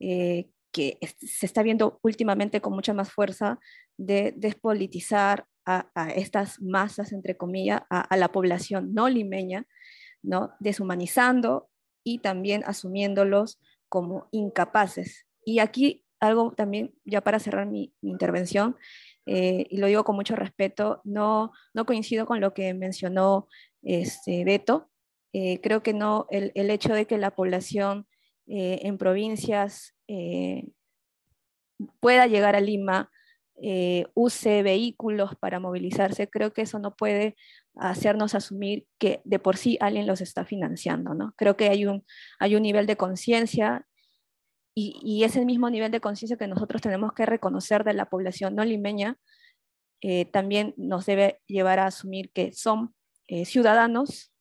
eh, que se está viendo últimamente con mucha más fuerza de despolitizar a, estas masas, entre comillas, a, la población no limeña, ¿no? deshumanizando y también asumiéndolos como incapaces. Y aquí algo también, ya para cerrar mi intervención, eh, y lo digo con mucho respeto, no, no coincido con lo que mencionó este, Beto. Eh, creo que no, el, el, hecho de que la población eh, en provincias pueda llegar a Lima, use vehículos para movilizarse, creo que eso no puede hacernos asumir que de por sí alguien los está financiando. ¿no? Creo que hay un, hay un nivel de conciencia y, y ese mismo nivel de conciencia que nosotros tenemos que reconocer de la población no limeña, eh, también nos debe llevar a asumir que son eh, ciudadanos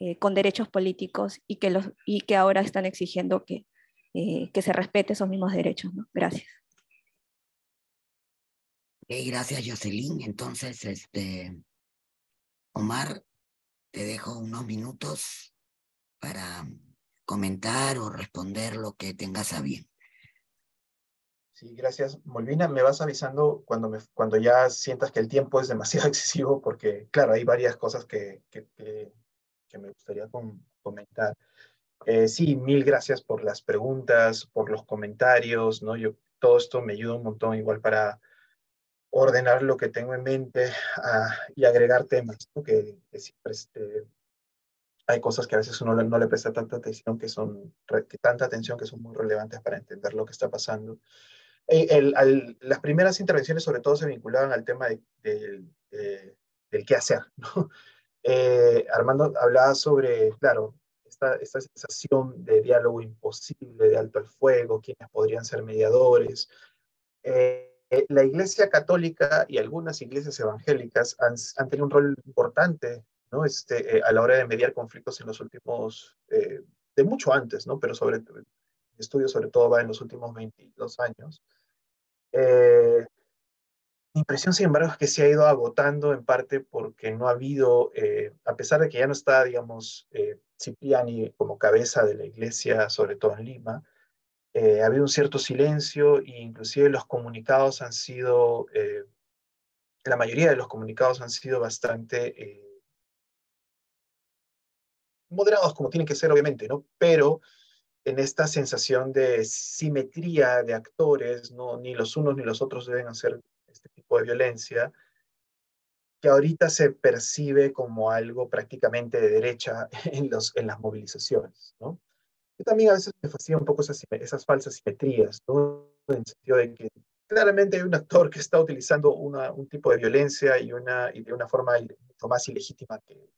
eh, con derechos políticos y que, los, y que ahora están exigiendo que, que se respete esos mismos derechos. Gracias. Gracias, Jocelyn. Entonces, este, Omar, te dejo unos minutos para comentar o responder lo que tengas a bien. Sí, gracias. Molvina, me vas avisando cuando, me, cuando ya sientas que el tiempo es demasiado excesivo, porque, claro, hay varias cosas que, que, que me gustaría comentar. Eh, sí, mil gracias por las preguntas, por los comentarios, ¿no? Yo, todo esto me ayuda un montón igual para ordenar lo que tengo en mente ah, y agregar temas, ¿no? que, siempre este, hay cosas que a veces uno no le presta tanta atención, que son, que tanta atención que son muy relevantes para entender lo que está pasando. Eh, las primeras intervenciones sobre todo se vinculaban al tema de, del qué hacer. ¿no? Eh, Armando hablaba sobre, claro, esta, esta, sensación de diálogo imposible, de alto al fuego, quiénes podrían ser mediadores. Eh, la Iglesia Católica y algunas iglesias evangélicas han, tenido un rol importante ¿no? este, a la hora de mediar conflictos en los últimos, de mucho antes, ¿no? pero sobre el estudio sobre todo va en los últimos 22 años. Eh, mi impresión, sin embargo, es que se ha ido agotando en parte porque no ha habido, eh, a pesar de que ya no está, digamos, eh, Cipriani como cabeza de la iglesia, sobre todo en Lima, ha habido un cierto silencio e inclusive los comunicados han sido, la mayoría de los comunicados han sido bastante moderados, como tienen que ser, obviamente, ¿no? Pero en esta sensación de simetría de actores, ¿no? ni los unos ni los otros deben hacer este tipo de violencia, que ahorita se percibe como algo prácticamente de derecha en, los, en las movilizaciones. ¿no? Yo también a veces me fascina un poco esas, esas falsas simetrías, ¿no? en el sentido de que claramente hay un actor que está utilizando una, un tipo de violencia y, una, y de una forma mucho más ilegítima que,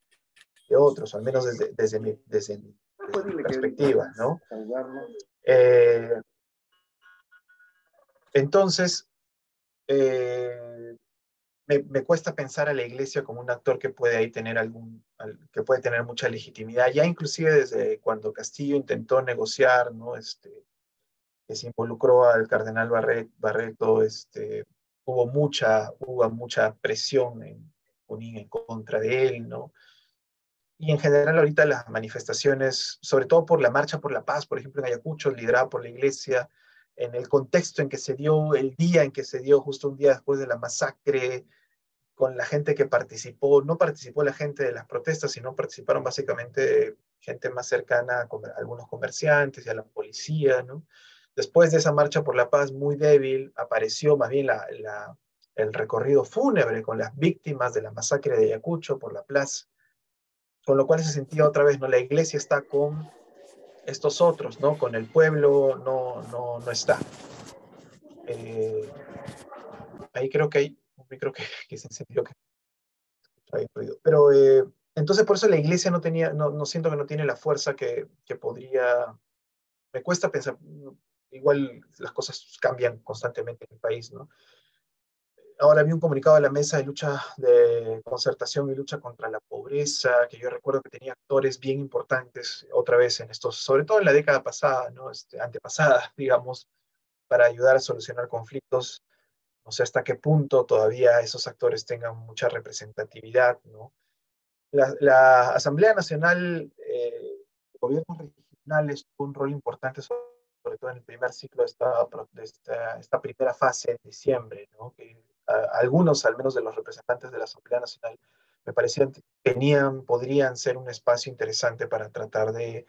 que otros, al menos desde, desde, mi, desde mi perspectiva, ¿no? Eh, entonces, eh, me, cuesta pensar a la iglesia como un actor que puede ahí tener algún, que puede tener mucha legitimidad, ya inclusive desde cuando Castillo intentó negociar, ¿no? Este, que se involucró al cardenal Barreto, este, hubo mucha, hubo mucha presión en en contra de él, ¿no? Y en general ahorita las manifestaciones, sobre todo por la Marcha por la Paz, por ejemplo, en Ayacucho, liderada por la Iglesia, en el contexto en que se dio, el día en que se dio, justo un día después de la masacre, con la gente que participó, no participó la gente de las protestas, sino participaron básicamente gente más cercana, algunos comerciantes y a la policía, ¿no? Después de esa marcha por la paz muy débil, apareció más bien la, la, el recorrido fúnebre con las víctimas de la masacre de Ayacucho por la plaza con lo cual se sentía otra vez, ¿no? La iglesia está con estos otros, ¿no? Con el pueblo no, no, no está. Eh, ahí creo que hay micro que, que se encendió que Pero eh, entonces por eso la iglesia no tenía, no, siento que no tiene la fuerza que, que podría, me cuesta pensar, igual las cosas cambian constantemente en el país, ¿no? Ahora vi un comunicado de la mesa de lucha de concertación y lucha contra la pobreza, que yo recuerdo que tenía actores bien importantes otra vez en estos, sobre todo en la década pasada, ¿no? Este, antepasada, digamos, para ayudar a solucionar conflictos. No sé hasta qué punto todavía esos actores tengan mucha representatividad, ¿no? La, Asamblea Nacional, eh, gobiernos regionales tuvo un rol importante sobre todo en el primer ciclo de esta, esta, primera fase en diciembre, ¿no? algunos, al menos de los representantes de la Asamblea Nacional, me parecían tenían, podrían ser un espacio interesante para tratar de,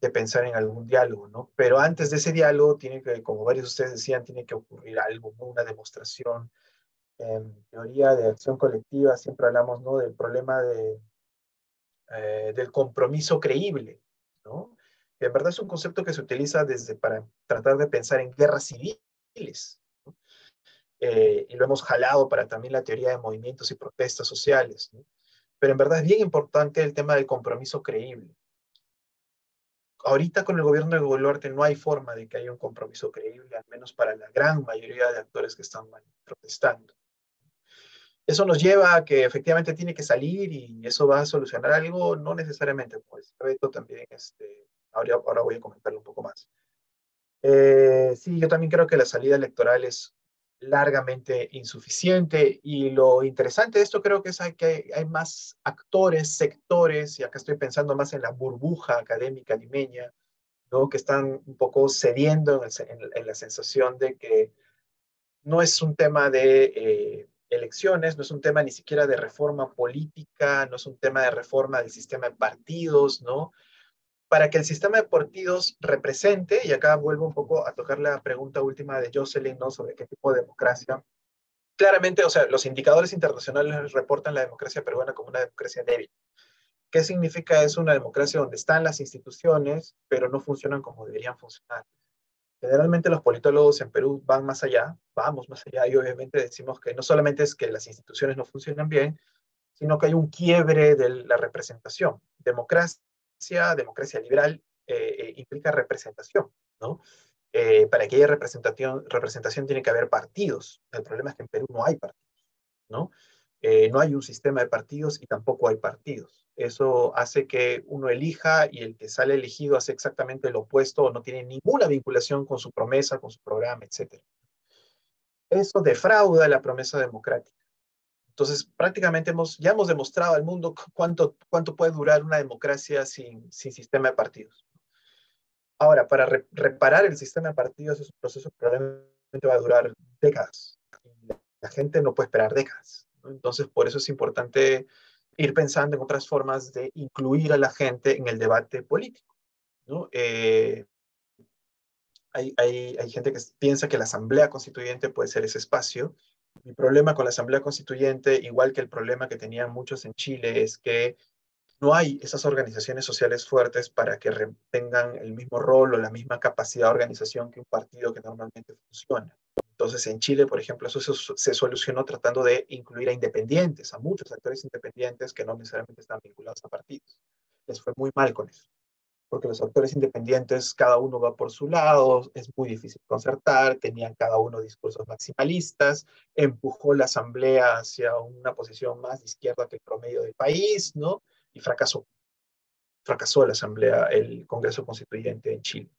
de, pensar en algún diálogo, ¿no? Pero antes de ese diálogo, tiene que, como varios de ustedes decían, tiene que ocurrir algo, una demostración. En teoría de acción colectiva siempre hablamos, ¿no? Del problema de, eh, del compromiso creíble, ¿no? En verdad es un concepto que se utiliza desde para tratar de pensar en guerras civiles, eh, y lo hemos jalado para también la teoría de movimientos y protestas sociales. Pero en verdad es bien importante el tema del compromiso creíble. Ahorita con el gobierno de Boluarte no hay forma de que haya un compromiso creíble, al menos para la gran mayoría de actores que están protestando. Eso nos lleva a que efectivamente tiene que salir y eso va a solucionar algo, no necesariamente, pues Beto también, este, ahora, ahora voy a comentarlo un poco más. Eh, sí, yo también creo que la salida electoral es largamente insuficiente y lo interesante de esto creo que es que hay, más actores, sectores, y acá estoy pensando más en la burbuja académica limeña, ¿no? que están un poco cediendo en, la sensación de que no es un tema de, eh, elecciones, no es un tema ni siquiera de reforma política, no es un tema de reforma del sistema de partidos, ¿no? Para que el sistema de partidos represente, y acá vuelvo un poco a tocar la pregunta última de Jocelyn, ¿no? Sobre qué tipo de democracia. Claramente, o sea, los indicadores internacionales reportan la democracia peruana como una democracia débil. ¿Qué significa eso? Una democracia donde están las instituciones, pero no funcionan como deberían funcionar. Generalmente los politólogos en Perú van más allá, vamos más allá y obviamente decimos que no solamente es que las instituciones no funcionan bien, sino que hay un quiebre de la representación. Democracia, democracia liberal eh, eh, implica representación, ¿no? Eh, para que haya representación, representación tiene que haber partidos. El problema es que en Perú no hay partidos, ¿no? no hay un sistema de partidos y tampoco hay partidos. Eso hace que uno elija y el que sale elegido hace exactamente lo opuesto o no tiene ninguna vinculación con su promesa, con su programa, etc. Eso defrauda la promesa democrática. Entonces, prácticamente hemos, ya hemos demostrado al mundo cuánto, cuánto puede durar una democracia sin, sin sistema de partidos. Ahora, para reparar el sistema de partidos es un proceso probablemente va a durar décadas. La gente no puede esperar décadas. Entonces, por eso es importante ir pensando en otras formas de incluir a la gente en el debate político. ¿no? Eh, hay, hay, hay, gente que piensa que la Asamblea Constituyente puede ser ese espacio. Mi problema con la Asamblea Constituyente, igual que el problema que tenían muchos en Chile, es que no hay esas organizaciones sociales fuertes para que tengan el mismo rol o la misma capacidad de organización que un partido que normalmente funciona. Entonces, en Chile, por ejemplo, eso se, solucionó tratando de incluir a independientes, a muchos actores independientes que no necesariamente están vinculados a partidos. Les fue muy mal con eso, porque los actores independientes, cada uno va por su lado, es muy difícil concertar, tenían cada uno discursos maximalistas, empujó la asamblea hacia una posición más de izquierda que el promedio del país, ¿no? Y fracasó. Fracasó la asamblea, el Congreso Constituyente en Chile.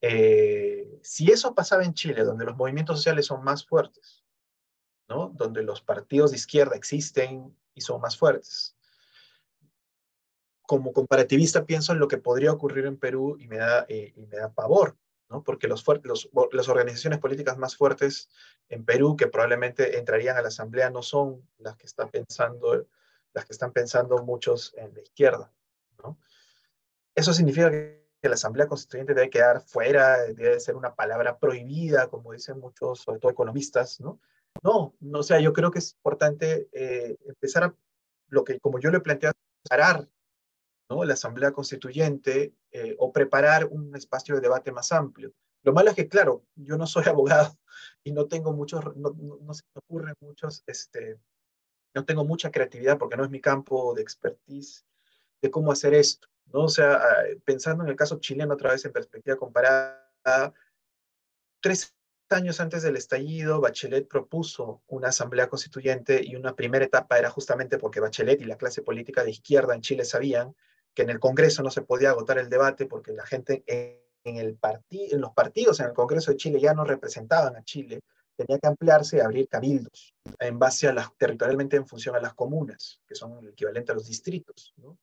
Eh, si eso pasaba en Chile, donde los movimientos sociales son más fuertes, ¿no? donde los partidos de izquierda existen y son más fuertes, como comparativista pienso en lo que podría ocurrir en Perú y me da, eh, y me da pavor, ¿no? porque los, los, las organizaciones políticas más fuertes en Perú que probablemente entrarían a la asamblea no son las que están pensando, las que están pensando muchos en la izquierda. ¿no? Eso significa que la Asamblea Constituyente debe quedar fuera, debe ser una palabra prohibida, como dicen muchos, sobre todo economistas, ¿no? No, no o sea, yo creo que es importante eh, empezar a, lo que como yo le planteado, parar ¿no? la Asamblea Constituyente eh, o preparar un espacio de debate más amplio. Lo malo es que, claro, yo no soy abogado y no tengo muchos, no, no, se me ocurren muchos, este, no tengo mucha creatividad porque no es mi campo de expertise de cómo hacer esto. ¿no? O sea, ah, pensando en el caso chileno otra vez en perspectiva comparada, tres años antes del estallido, Bachelet propuso una asamblea constituyente y una primera etapa era justamente porque Bachelet y la clase política de izquierda en Chile sabían que en el Congreso no se podía agotar el debate porque la gente en, el en los partidos en el Congreso de Chile ya no representaban a Chile, tenía que ampliarse y abrir cabildos en base a las, territorialmente en función a las comunas, que son el equivalente a los distritos. ¿no?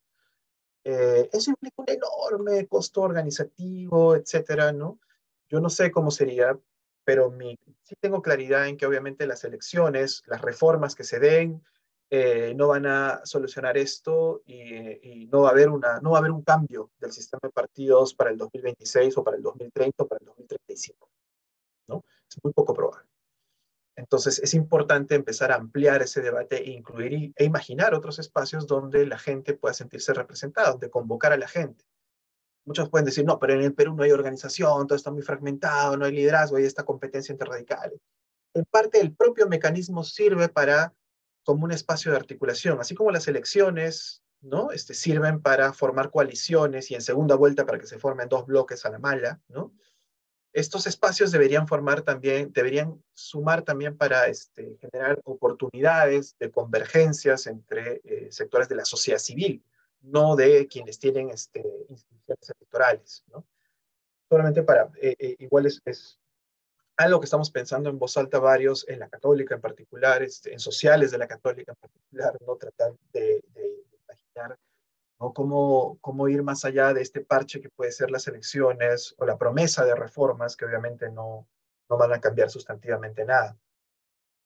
Eh, eso implica un enorme costo organizativo, etcétera, ¿no? Yo no sé cómo sería, pero mi, sí tengo claridad en que obviamente las elecciones, las reformas que se den, eh, no van a solucionar esto y, no, va a haber una, no va a haber un cambio del sistema de partidos para el 2026 o para el 2030 o para el 2035. ¿no? Es muy poco probable. Entonces es importante empezar a ampliar ese debate e incluir e imaginar otros espacios donde la gente pueda sentirse representada, donde convocar a la gente. Muchos pueden decir, no, pero en el Perú no hay organización, todo está muy fragmentado, no hay liderazgo, hay esta competencia entre radicales. En parte, el propio mecanismo sirve para como un espacio de articulación, así como las elecciones ¿no? Este, sirven para formar coaliciones y en segunda vuelta para que se formen dos bloques a la mala, ¿no? estos espacios deberían formar también, deberían sumar también para este, generar oportunidades de convergencias entre eh, sectores de la sociedad civil, no de quienes tienen este, instituciones electorales. ¿no? Solamente para, eh, eh, igual es, algo que estamos pensando en voz alta varios, en la católica en particular, este, en sociales de la católica en particular, no tratar de, de imaginar Cómo, cómo ir más allá de este parche que puede ser las elecciones o la promesa de reformas que obviamente no, no van a cambiar sustantivamente nada.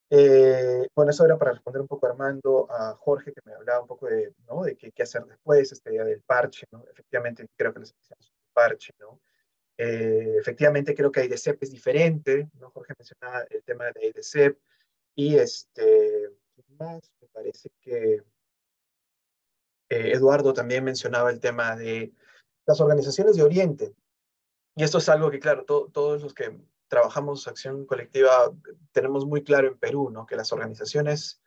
Eh, bueno, eso era para responder un poco a Armando, a Jorge, que me hablaba un poco de, ¿no? de qué, qué hacer después, esta idea del parche, ¿no? Efectivamente, creo que las elecciones son un parche, ¿no? Eh, efectivamente, creo que AIDCEP es diferente, ¿no? Jorge mencionaba el tema de AIDCEP, y este, me parece que eh, Eduardo también mencionaba el tema de las organizaciones de Oriente. Y esto es algo que, claro, todos los que trabajamos acción colectiva tenemos muy claro en Perú, ¿no? Que las organizaciones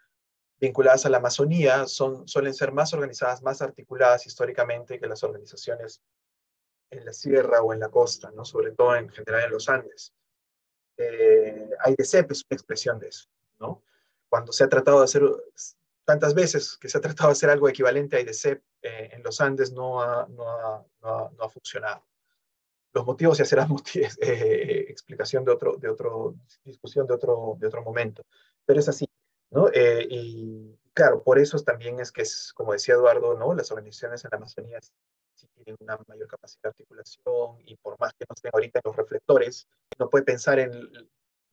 vinculadas a la Amazonía son, suelen ser más organizadas, más articuladas históricamente que las organizaciones en la sierra o en la costa, ¿no? Sobre todo en general en los Andes. Eh, AIDCEP es una expresión de eso, ¿no? Cuando se ha tratado de hacer tantas veces que se ha tratado de hacer algo equivalente a IDC eh, en los Andes no ha, no, ha, no, ha, funcionado. Los motivos ya serán eh, explicación de otro, de otro, discusión de otro, de otro momento, pero es así, ¿no? Eh, y claro, por eso también es que, es, como decía Eduardo, ¿no? Las organizaciones en la Amazonía sí tienen una mayor capacidad de articulación y por más que no estén ahorita en los reflectores, no puede pensar en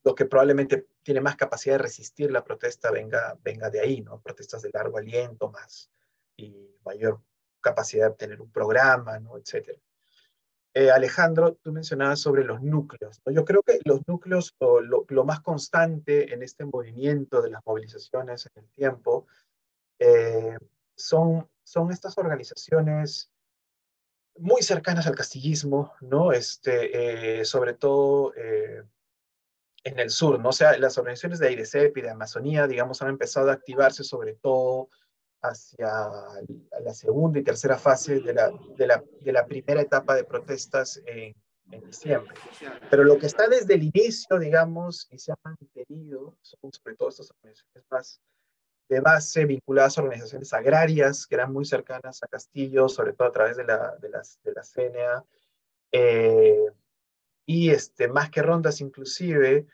lo que probablemente tiene más capacidad de resistir la protesta venga, venga de ahí, ¿no? Protestas de largo aliento más y mayor capacidad de obtener un programa, ¿no? Etcétera. Eh, Alejandro, tú mencionabas sobre los núcleos. ¿no? Yo creo que los núcleos, o lo, lo, más constante en este movimiento de las movilizaciones en el tiempo, eh, son, son estas organizaciones muy cercanas al castillismo, ¿no? Este, eh, sobre todo en el sur, ¿no? O sea, las organizaciones de AIDCEP y de Amazonía, digamos, han empezado a activarse sobre todo hacia la segunda y tercera fase de la, de la, de la primera etapa de protestas en, en, diciembre. Pero lo que está desde el inicio, digamos, y se ha mantenido, son sobre todo estas organizaciones más de base vinculadas a organizaciones agrarias que eran muy cercanas a Castillo, sobre todo a través de la, de las, de la CNA, eh, y este, más que rondas inclusive,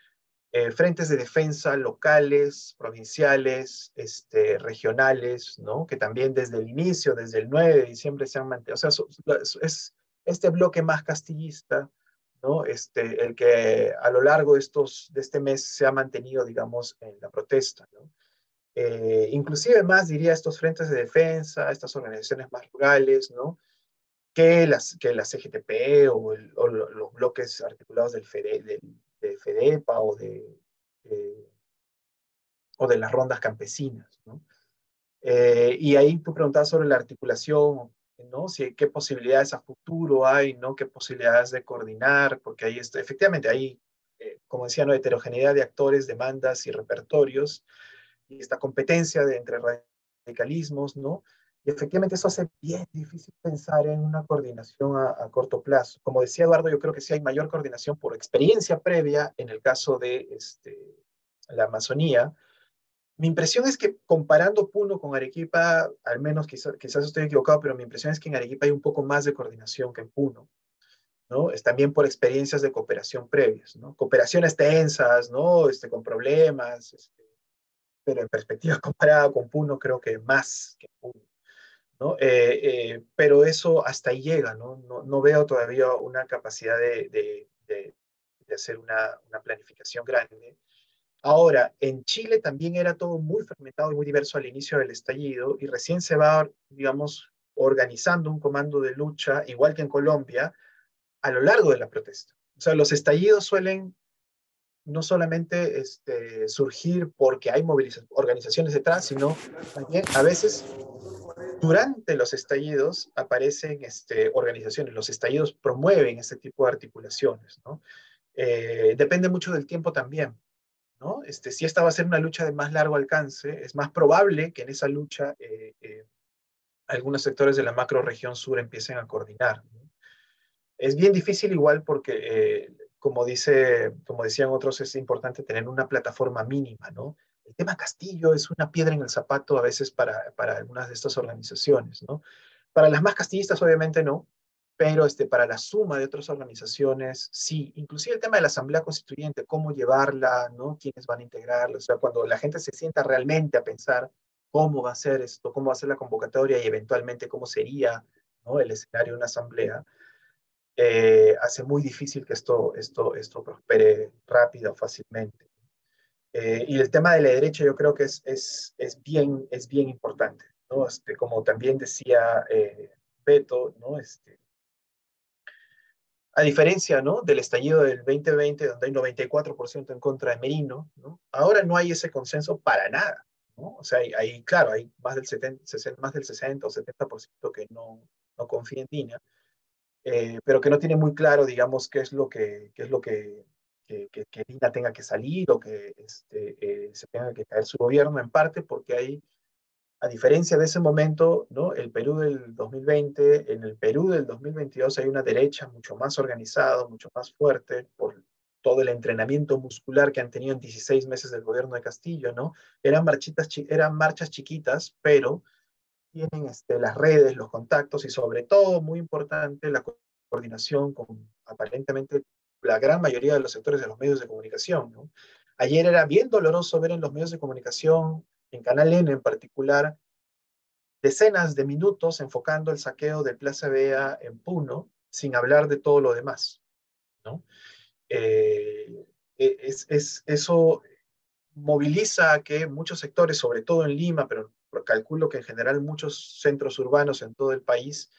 eh, frentes de defensa locales, provinciales, este, regionales, ¿no? que también desde el inicio, desde el 9 de diciembre se han mantenido, o sea, es este bloque más castillista, ¿no? este, el que a lo largo de, estos, de este mes se ha mantenido, digamos, en la protesta. ¿no? Eh, inclusive más, diría, estos frentes de defensa, estas organizaciones más rurales, ¿no? que las, que la CGTP o, los bloques articulados del FEDE, de FEDEPA o de, o de las rondas campesinas. ¿no? Eh, y ahí tú preguntabas sobre la articulación, ¿no? Si, ¿Qué posibilidades a futuro hay? ¿no? ¿Qué posibilidades de coordinar? Porque ahí está, efectivamente, hay, eh, como decía, ¿no? heterogeneidad de actores, demandas y repertorios, esta competencia de, entre radicalismos, ¿no? Y efectivamente eso hace bien difícil pensar en una coordinación a, corto plazo. Como decía Eduardo, yo creo que sí hay mayor coordinación por experiencia previa en el caso de este, la Amazonía. Mi impresión es que comparando Puno con Arequipa, al menos quizás, quizás estoy equivocado, pero mi impresión es que en Arequipa hay un poco más de coordinación que en Puno. ¿no? Es también por experiencias de cooperación previas, ¿no? Cooperaciones tensas, ¿no? Este, con problemas, este, pero en perspectiva comparada con Puno creo que más que Puno. Eh, eh, pero eso hasta ahí llega, ¿no? No, veo todavía una capacidad de, hacer una, planificación grande. Ahora, en Chile también era todo muy fragmentado y muy diverso al inicio del estallido y recién se va, digamos, organizando un comando de lucha, igual que en Colombia, a lo largo de la protesta. O sea, los estallidos suelen no solamente este, surgir porque hay organizaciones detrás, sino también a veces durante los estallidos aparecen este, organizaciones, los estallidos promueven este tipo de articulaciones, ¿no? Eh, depende mucho del tiempo también, ¿no? Este, si esta va a ser una lucha de más largo alcance, es más probable que en esa lucha eh, eh, algunos sectores de la macro región sur empiecen a coordinar. Es bien difícil igual porque, como, dice, como decían otros, es importante tener una plataforma mínima, ¿no? El tema Castillo es una piedra en el zapato a veces para, para algunas de estas organizaciones, ¿no? Para las más castillistas obviamente no, pero este, para la suma de otras organizaciones, sí. Inclusive el tema de la Asamblea Constituyente, cómo llevarla, ¿no? ¿Quiénes van a integrarla? O sea, cuando la gente se sienta realmente a pensar cómo va a ser esto, cómo va a ser la convocatoria y eventualmente cómo sería ¿no? el escenario de una asamblea, eh, hace muy difícil que esto, esto, esto prospere rápido fácilmente. Eh, y el tema de la derecha yo creo que es, es, es bien, es bien importante, ¿no? Este, como también decía eh, Beto, ¿no? Este, a diferencia ¿no? del estallido del 2020, donde hay 94% en contra de Merino, ¿no? ahora no hay ese consenso para nada. ¿no? O sea, hay, claro, hay más del, 70, 60, más del 60 o 70% que no, no confía en Dina, eh, pero que no tiene muy claro, digamos, qué es lo que, qué es lo que, que, que, Dina tenga que salir o que este, eh, se tenga que caer su gobierno, en parte porque hay a diferencia de ese momento, ¿no? el Perú del 2020, en el Perú del 2022 hay una derecha mucho más organizada, mucho más fuerte por todo el entrenamiento muscular que han tenido en 16 meses del gobierno de Castillo, ¿no? Eran, marchitas, eran marchas chiquitas, pero tienen este, las redes, los contactos y sobre todo, muy importante, la coordinación con aparentemente la gran mayoría de los sectores de los medios de comunicación. Ayer era bien doloroso ver en los medios de comunicación en Canal N en particular, decenas de minutos enfocando el saqueo de Plaza Vea en Puno, sin hablar de todo lo demás. ¿no? Eh, e, es, es, eso moviliza a que muchos sectores, sobre todo en Lima, pero calculo que en general muchos centros urbanos en todo el país,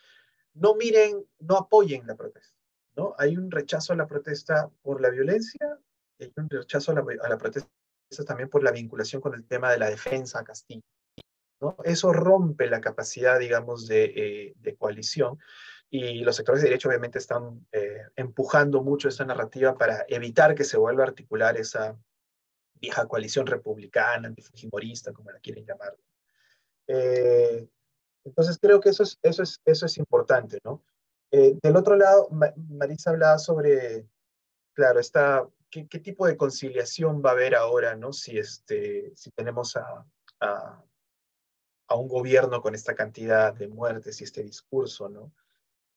no miren, no apoyen la protesta. ¿no? Hay un rechazo a la protesta por la violencia, hay un rechazo a la, a la protesta también por la vinculación con el tema de la defensa a Castillo. ¿no? Eso rompe la capacidad, digamos, de, eh, coalición y los sectores de derecho obviamente están eh, empujando mucho esta narrativa para evitar que se vuelva a articular esa vieja coalición republicana, antifujimorista, como la quieren llamar. Eh, entonces creo que eso es, eso es, eso es importante, ¿no? del otro lado, Marisa hablaba sobre, claro, esta ¿qué, tipo de conciliación va a haber ahora, ¿no? Si, este, si tenemos a, a, un gobierno con esta cantidad de muertes y este discurso, ¿no?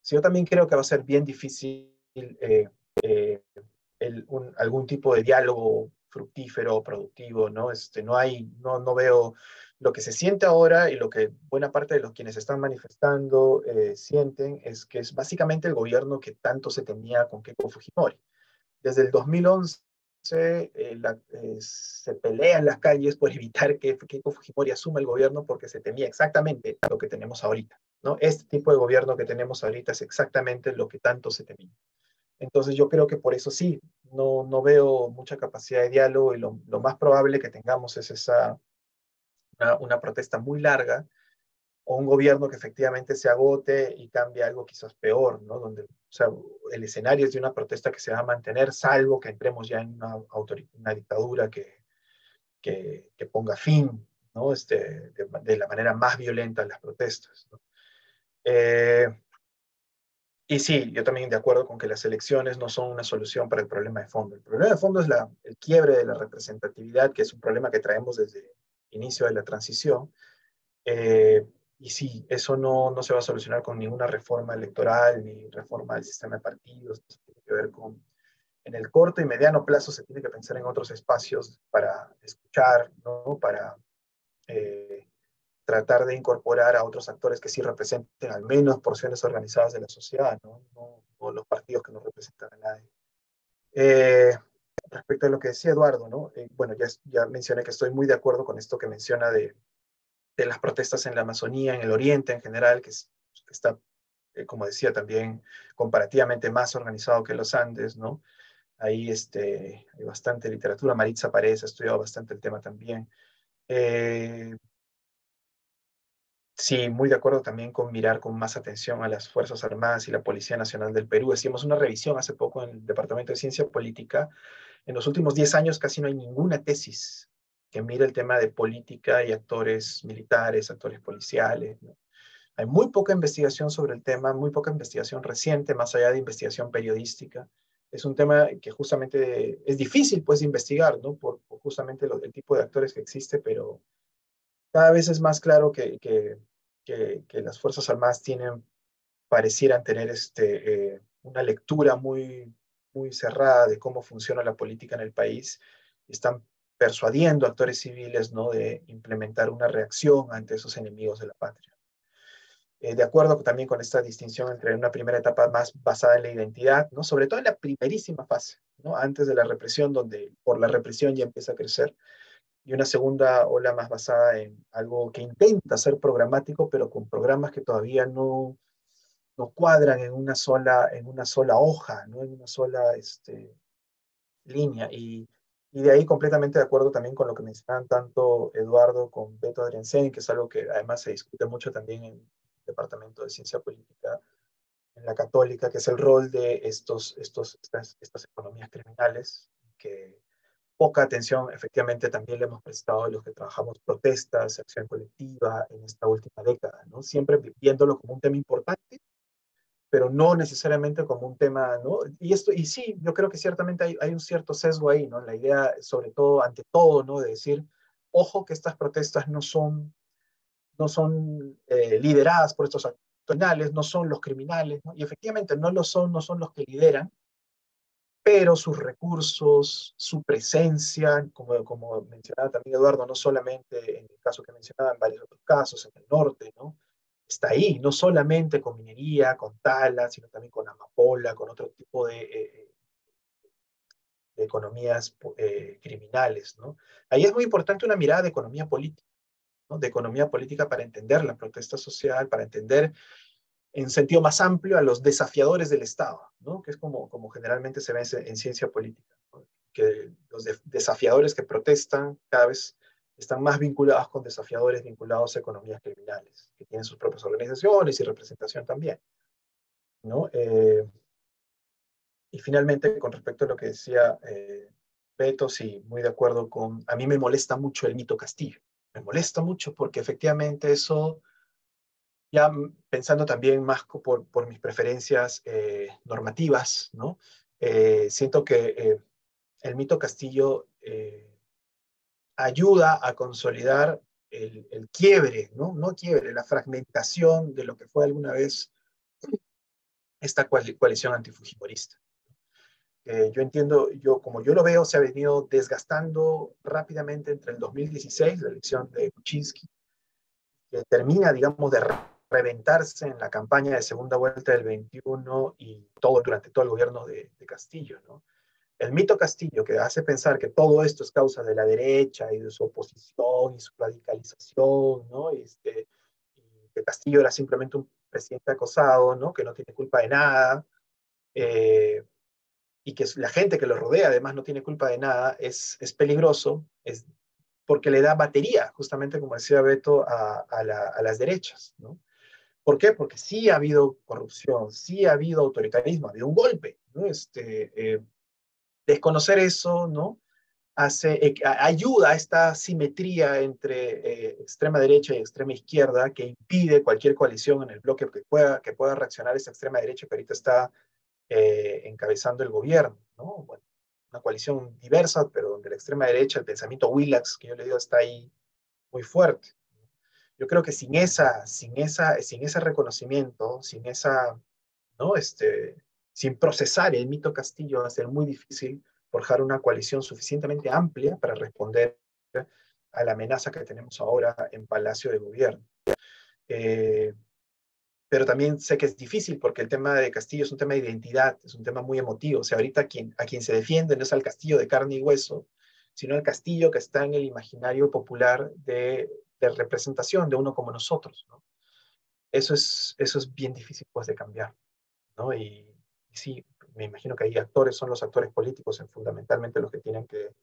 Si yo también creo que va a ser bien difícil eh, eh, algún tipo de diálogo fructífero, productivo, ¿no? Este, no hay, no, no veo lo que se siente ahora y lo que buena parte de los quienes están manifestando eh, sienten es que es básicamente el gobierno que tanto se tenía con Keiko Fujimori. Desde el 2011 eh, eh, se pelea en las calles por evitar que Keiko Fujimori asuma el gobierno porque se temía exactamente lo que tenemos ahorita. ¿no? Este tipo de gobierno que tenemos ahorita es exactamente lo que tanto se temía. Entonces yo creo que por eso sí, no, no veo mucha capacidad de diálogo y lo, más probable que tengamos es esa, una, una protesta muy larga o un gobierno que efectivamente se agote y cambie algo quizás peor, ¿no? Donde, o sea, el escenario es de una protesta que se va a mantener, salvo que entremos ya en una, una dictadura que, que, que, ponga fin, ¿no? Este, de, la manera más violenta a las protestas, ¿no? Eh, y sí, yo también de acuerdo con que las elecciones no son una solución para el problema de fondo. El problema de fondo es la, el quiebre de la representatividad, que es un problema que traemos desde inicio de la transición. Eh, y sí, eso no, no se va a solucionar con ninguna reforma electoral ni reforma del sistema de partidos. tiene que ver con, en el corto y mediano plazo se tiene que pensar en otros espacios para escuchar, ¿no? para eh, tratar de incorporar a otros actores que sí representen al menos porciones organizadas de la sociedad, no, no, los partidos que no representan a nadie. Eh, respecto a lo que decía Eduardo, ¿no? Eh, bueno, ya, mencioné que estoy muy de acuerdo con esto que menciona de, de las protestas en la Amazonía, en el Oriente en general, que, está, eh, como decía, también comparativamente más organizado que los Andes, ¿no? Ahí este, hay bastante literatura. Maritza Párez ha estudiado bastante el tema también. Eh, sí, muy de acuerdo también con mirar con más atención a las Fuerzas Armadas y la Policía Nacional del Perú. Hicimos una revisión hace poco en el Departamento de Ciencia Política. En los últimos 10 años casi no hay ninguna tesis que mire el tema de política y actores militares, actores policiales. Hay muy poca investigación sobre el tema, muy poca investigación reciente, más allá de investigación periodística. Es un tema que justamente es difícil pues investigar, ¿no? Por, justamente lo, el tipo de actores que existe, pero cada vez es más claro que, que, que, las Fuerzas Armadas tienen, parecieran tener este, eh, una lectura muy, muy cerrada de cómo funciona la política en el país. Están persuadiendo a actores civiles ¿no? de implementar una reacción ante esos enemigos de la patria. eh, de acuerdo también con esta distinción entre una primera etapa más basada en la identidad, ¿no? sobre todo en la primerísima fase, ¿no? antes de la represión, donde por la represión ya empieza a crecer, y una segunda ola más basada en algo que intenta ser programático, pero con programas que todavía no, no cuadran en una sola, en una sola hoja, ¿no? en una sola este, línea. Y, y de ahí completamente de acuerdo también con lo que mencionaban tanto Eduardo con Beto Adriansen, que es algo que además se discute mucho también en el Departamento de Ciencia Política en la Católica, que es el rol de estos, estos, estas, estas economías criminales, que poca atención efectivamente también le hemos prestado a los que trabajamos protestas, acción colectiva en esta última década, ¿no? Siempre viéndolo como un tema importante, pero no necesariamente como un tema, ¿no? Y esto, y sí, yo creo que ciertamente hay, hay un cierto sesgo ahí, ¿no? La idea, sobre todo, ante todo, ¿no? De decir, ojo que estas protestas no son, no son eh, lideradas por estos actores, no son los criminales, ¿no? Y efectivamente no lo son, no son los que lideran, pero sus recursos, su presencia, como, como mencionaba también Eduardo, no solamente en el caso que mencionaba, en varios otros casos, en el norte, ¿no? Está ahí, no solamente con minería, con tala, sino también con amapola, con otro tipo de, eh, economías eh, criminales. Ahí es muy importante una mirada de economía política. De economía política para entender la protesta social, para entender en sentido más amplio a los desafiadores del Estado, ¿no? que es como, como generalmente se ve en, ciencia política, que los desafiadores que protestan cada vez están más vinculados con desafiadores vinculados a economías criminales, que tienen sus propias organizaciones y representación también. ¿no? Eh, y finalmente, con respecto a lo que decía eh, Beto, sí, muy de acuerdo con, a mí me molesta mucho el mito Castillo, me molesta mucho porque efectivamente eso ya pensando también más por, por mis preferencias eh, normativas, ¿no? Eh, siento que el mito Castillo ayuda a consolidar el, el, quiebre, ¿no? No quiebre, la fragmentación de lo que fue alguna vez esta coalición antifujimorista. yo entiendo, yo como yo lo veo, se ha venido desgastando rápidamente entre el 2016, la elección de Kuczynski, que termina, digamos, de reventarse en la campaña de segunda vuelta del 21 y todo durante todo el gobierno de, Castillo, ¿no? El mito Castillo que hace pensar que todo esto es causa de la derecha y de su oposición y su radicalización, ¿no? Este, que Castillo era simplemente un presidente acosado, ¿no? Que no tiene culpa de nada. Eh, y que la gente que lo rodea además no tiene culpa de nada, es, es peligroso, es porque le da batería, justamente como decía Beto, a, a, a las derechas. ¿no? ¿Por qué? Porque sí ha habido corrupción, sí ha habido autoritarismo, ha habido un golpe. ¿no? Este, eh, desconocer eso ¿no? Hace, eh, ayuda a esta simetría entre eh, extrema derecha y extrema izquierda que impide cualquier coalición en el bloque que pueda, que pueda reaccionar esa extrema derecha que ahorita está encabezando el gobierno. ¿no? Bueno, una coalición diversa, pero donde la extrema derecha, el pensamiento Willax, que yo le digo, está ahí muy fuerte. Yo creo que sin, esa, sin, esa, sin ese reconocimiento, sin esa, ¿no? Este, sin procesar el mito Castillo, va a ser muy difícil forjar una coalición suficientemente amplia para responder a la amenaza que tenemos ahora en Palacio de Gobierno. Eh, pero también sé que es difícil porque el tema de Castillo es un tema de identidad, es un tema muy emotivo. O sea, ahorita quien, a quien se defiende no es al Castillo de carne y hueso, sino al Castillo que está en el imaginario popular de representación de uno como nosotros. ¿no? Eso, es, eso es bien difícil pues, de cambiar. ¿no? Y, sí, me imagino que ahí actores son los actores políticos, en fundamentalmente los que tienen que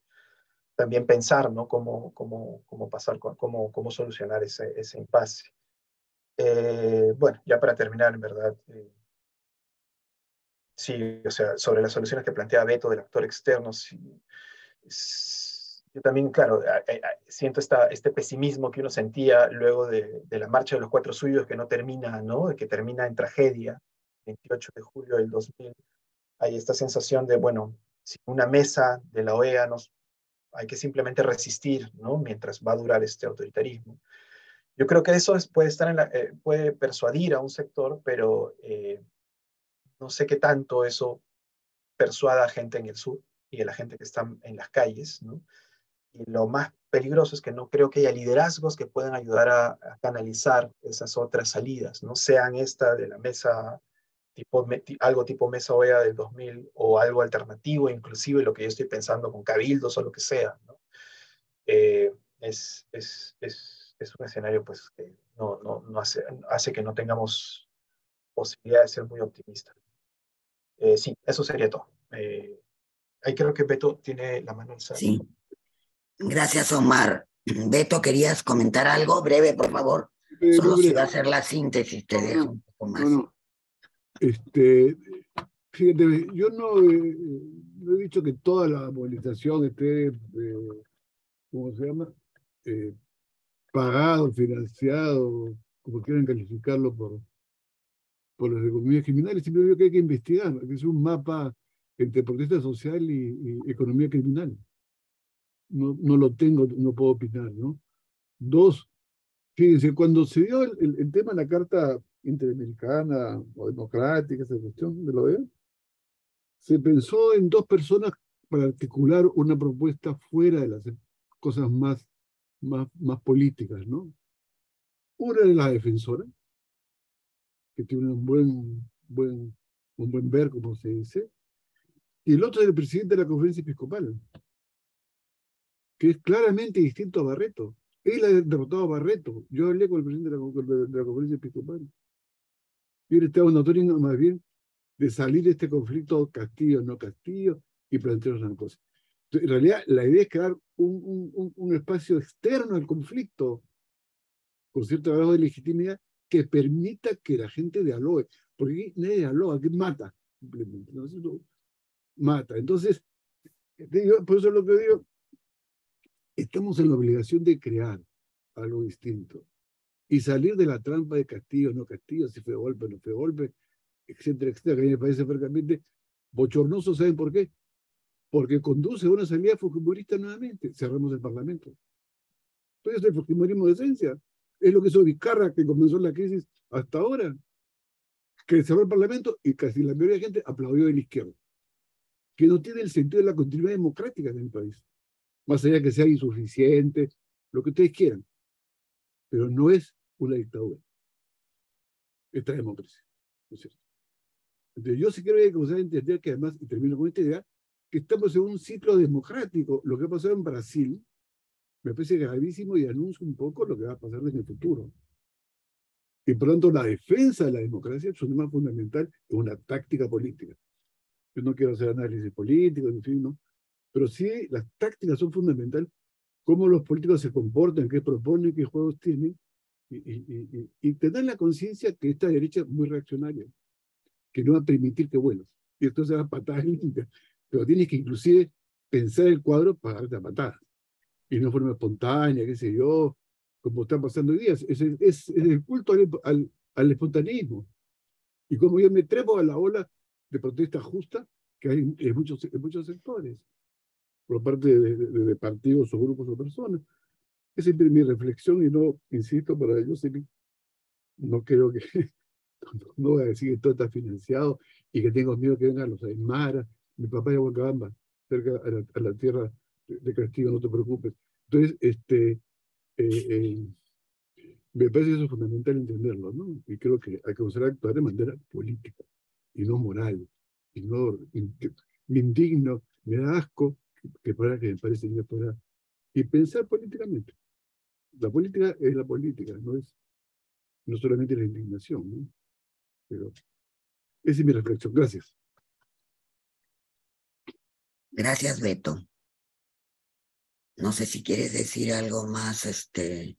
también pensar ¿no? cómo, cómo, cómo pasar, cómo, cómo solucionar ese, ese impasse. Eh, bueno, ya para terminar, en verdad, eh, sí, o sea, sobre las soluciones que plantea Beto del actor externo, sí, yo también, claro, siento esta, este pesimismo que uno sentía luego de, de, la marcha de los cuatro suyos que no termina, ¿no? Que termina en tragedia, 28 de julio del 2000. Hay esta sensación de, bueno, si una mesa de la OEA nos, hay que simplemente resistir, ¿no? Mientras va a durar este autoritarismo. Yo creo que eso es, puede, estar en la, eh, puede persuadir a un sector, pero eh, no sé qué tanto eso persuada a gente en el sur y a la gente que está en las calles, ¿no? y lo más peligroso es que no creo que haya liderazgos que puedan ayudar a, canalizar esas otras salidas, no sean esta de la mesa, tipo, algo tipo mesa OEA del 2000 o algo alternativo, inclusive lo que yo estoy pensando con cabildos o lo que sea. ¿no? Eh, es, es, es, es, un escenario pues, que no, no, no hace, hace que no tengamos posibilidad de ser muy optimistas. Eh, sí, eso sería todo. Eh, ahí creo que Beto tiene la mano alzada. Sí. Gracias, Omar. Beto, ¿querías comentar algo? Breve, por favor. Solo si va a hacer la síntesis, te dejo un poco más. Este, fíjate, yo no, he dicho que toda la movilización esté, eh, ¿cómo se llama? Eh, pagado, financiado, como quieran calificarlo por, por las economías criminales. Simplemente digo que hay que investigar, que es un mapa entre protesta social y economía criminal no, no lo tengo, no puedo opinar, ¿no? Dos, fíjense, cuando se dio el, el, tema de la Carta Interamericana o Democrática, esa cuestión de lo de se pensó en dos personas para articular una propuesta fuera de las cosas más, más, más políticas, ¿no? Una de la defensora, que tiene un buen, buen, un buen ver, como se dice, y el otro es el presidente de la conferencia episcopal, que es claramente distinto a Barreto. Él ha derrotado a Barreto. Yo hablé con el presidente de la, de la conferencia episcopal. Notorio más bien de salir de este conflicto Castillo-no Castillo y plantear una cosa. en realidad, la idea es crear un, un, un, espacio externo al conflicto, con cierto grado de legitimidad, que permita que la gente dialogue. Porque nadie dialoga, que mata, simplemente. ¿no? Mata. Entonces, por eso es lo que digo, estamos en la obligación de crear algo distinto y salir de la trampa de Castillo, no Castillo, si fue golpe, no fue golpe, etcétera, etcétera, que a mí me parece francamente bochornoso, ¿saben por qué? Porque conduce a una salida fujimorista nuevamente, cerramos el Parlamento. Entonces el fujimorismo de esencia es lo que hizo Vizcarra, que comenzó la crisis hasta ahora, que cerró el Parlamento y casi la mayoría de gente aplaudió de la izquierda, que no tiene el sentido de la continuidad democrática en el país más allá que sea insuficiente, lo que ustedes quieran. Pero no es una dictadura. Esta democracia. ¿no es cierto? Entonces, yo sí creo que comenzar a entender que además, y termino con esta idea, que estamos en un ciclo democrático. Lo que ha pasado en Brasil me parece gravísimo y anuncia un poco lo que va a pasar en el futuro. Y por lo tanto, la defensa de la democracia es un tema fundamental en una táctica política. Yo no quiero hacer análisis político, en fin, ¿no? Pero sí, las tácticas son fundamentales, cómo los políticos se comportan, qué proponen, qué juegos tienen, y, tener la conciencia que esta derecha es muy reaccionaria, que no va a permitir que vuelos. Y esto se da patadas limpias. Pero tienes que inclusive pensar el cuadro para darte patadas. Y no forma espontánea, qué sé yo, como está pasando hoy día. Es, el culto al, al, al, espontaneismo. Y como yo me trepo a la ola de protesta justa que hay en muchos sectores por parte de, partidos o grupos o personas. Esa es mi reflexión y no, insisto, para ellos no creo que, no voy a decir que todo está financiado y que tengo miedo que vengan los Aymara. Mi papá de Huacabamba, cerca a la, tierra de, Castillo, no te preocupes. Entonces, este, eh, eh, me parece eso es fundamental entenderlo, ¿no? Y creo que hay que usar actuar de manera política y no moral. Y no, me indigno, me da asco que para que me parece que fuera y pensar políticamente. La política es la política, no es no solamente la indignación, ¿no? Pero esa es mi reflexión. Gracias. Gracias, Beto. No sé si quieres decir algo más, este,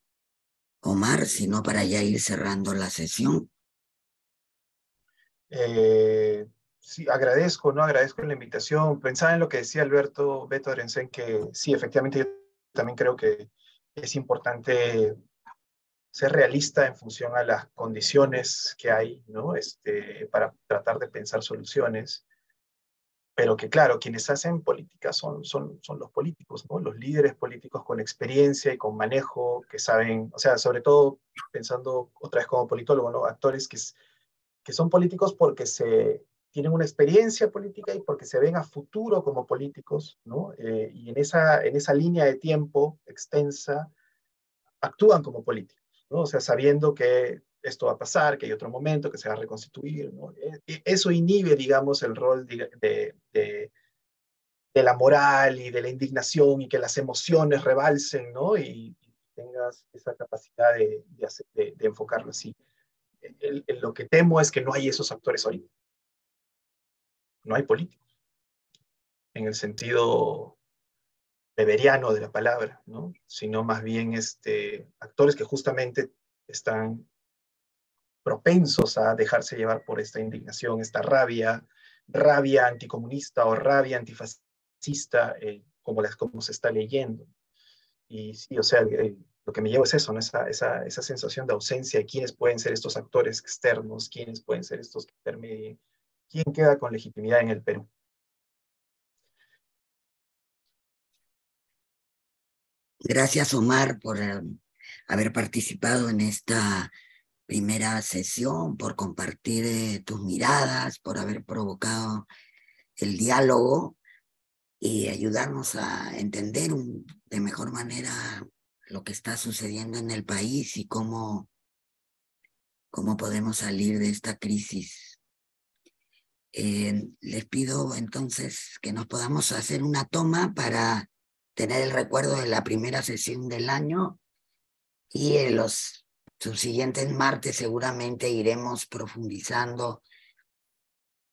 Omar, sino para ya ir cerrando la sesión. Eh, sí, agradezco, ¿no? Agradezco la invitación. Pensaba en lo que decía Alberto Beto Arencén, que sí, efectivamente yo también creo que es importante ser realista en función a las condiciones que hay, ¿no? Este, para tratar de pensar soluciones. Pero que, claro, quienes hacen política son, son, son los políticos, ¿no? Los líderes políticos con experiencia y con manejo, que saben, o sea, sobre todo pensando otra vez como politólogo, ¿no? Actores que, que son políticos porque se tienen una experiencia política y porque se ven a futuro como políticos, ¿no? Eh, y en esa, en esa línea de tiempo extensa actúan como políticos, ¿no? O sea, sabiendo que esto va a pasar, que hay otro momento, que se va a reconstituir, ¿no? E, e, eso inhibe, digamos, el rol de, de, de, la moral y de la indignación y que las emociones rebalsen, ¿no? Y, tengas esa capacidad de, de, enfocarlo así. lo que temo es que no hay esos actores ahorita. No hay políticos. En el sentido beberiano de la palabra, ¿no? Sino más bien este, actores que justamente están propensos a dejarse llevar por esta indignación, esta rabia, rabia anticomunista o rabia antifascista, eh, como, se está leyendo. Y sí, o sea, lo que me llevo es eso, esa, sensación de ausencia quiénes pueden ser estos actores externos, quiénes pueden ser estos que intermedien, quién queda con legitimidad en el Perú. Gracias, Omar, por eh, haber participado en esta primera sesión, por compartir eh, tus miradas, por haber provocado el diálogo y ayudarnos a entender de mejor manera lo que está sucediendo en el país y cómo, cómo podemos salir de esta crisis. Eh, les pido entonces que nos podamos hacer una toma para tener el recuerdo de la primera sesión del año y en los subsiguientes martes seguramente iremos profundizando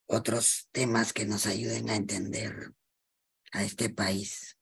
otros temas que nos ayuden a entender a este país.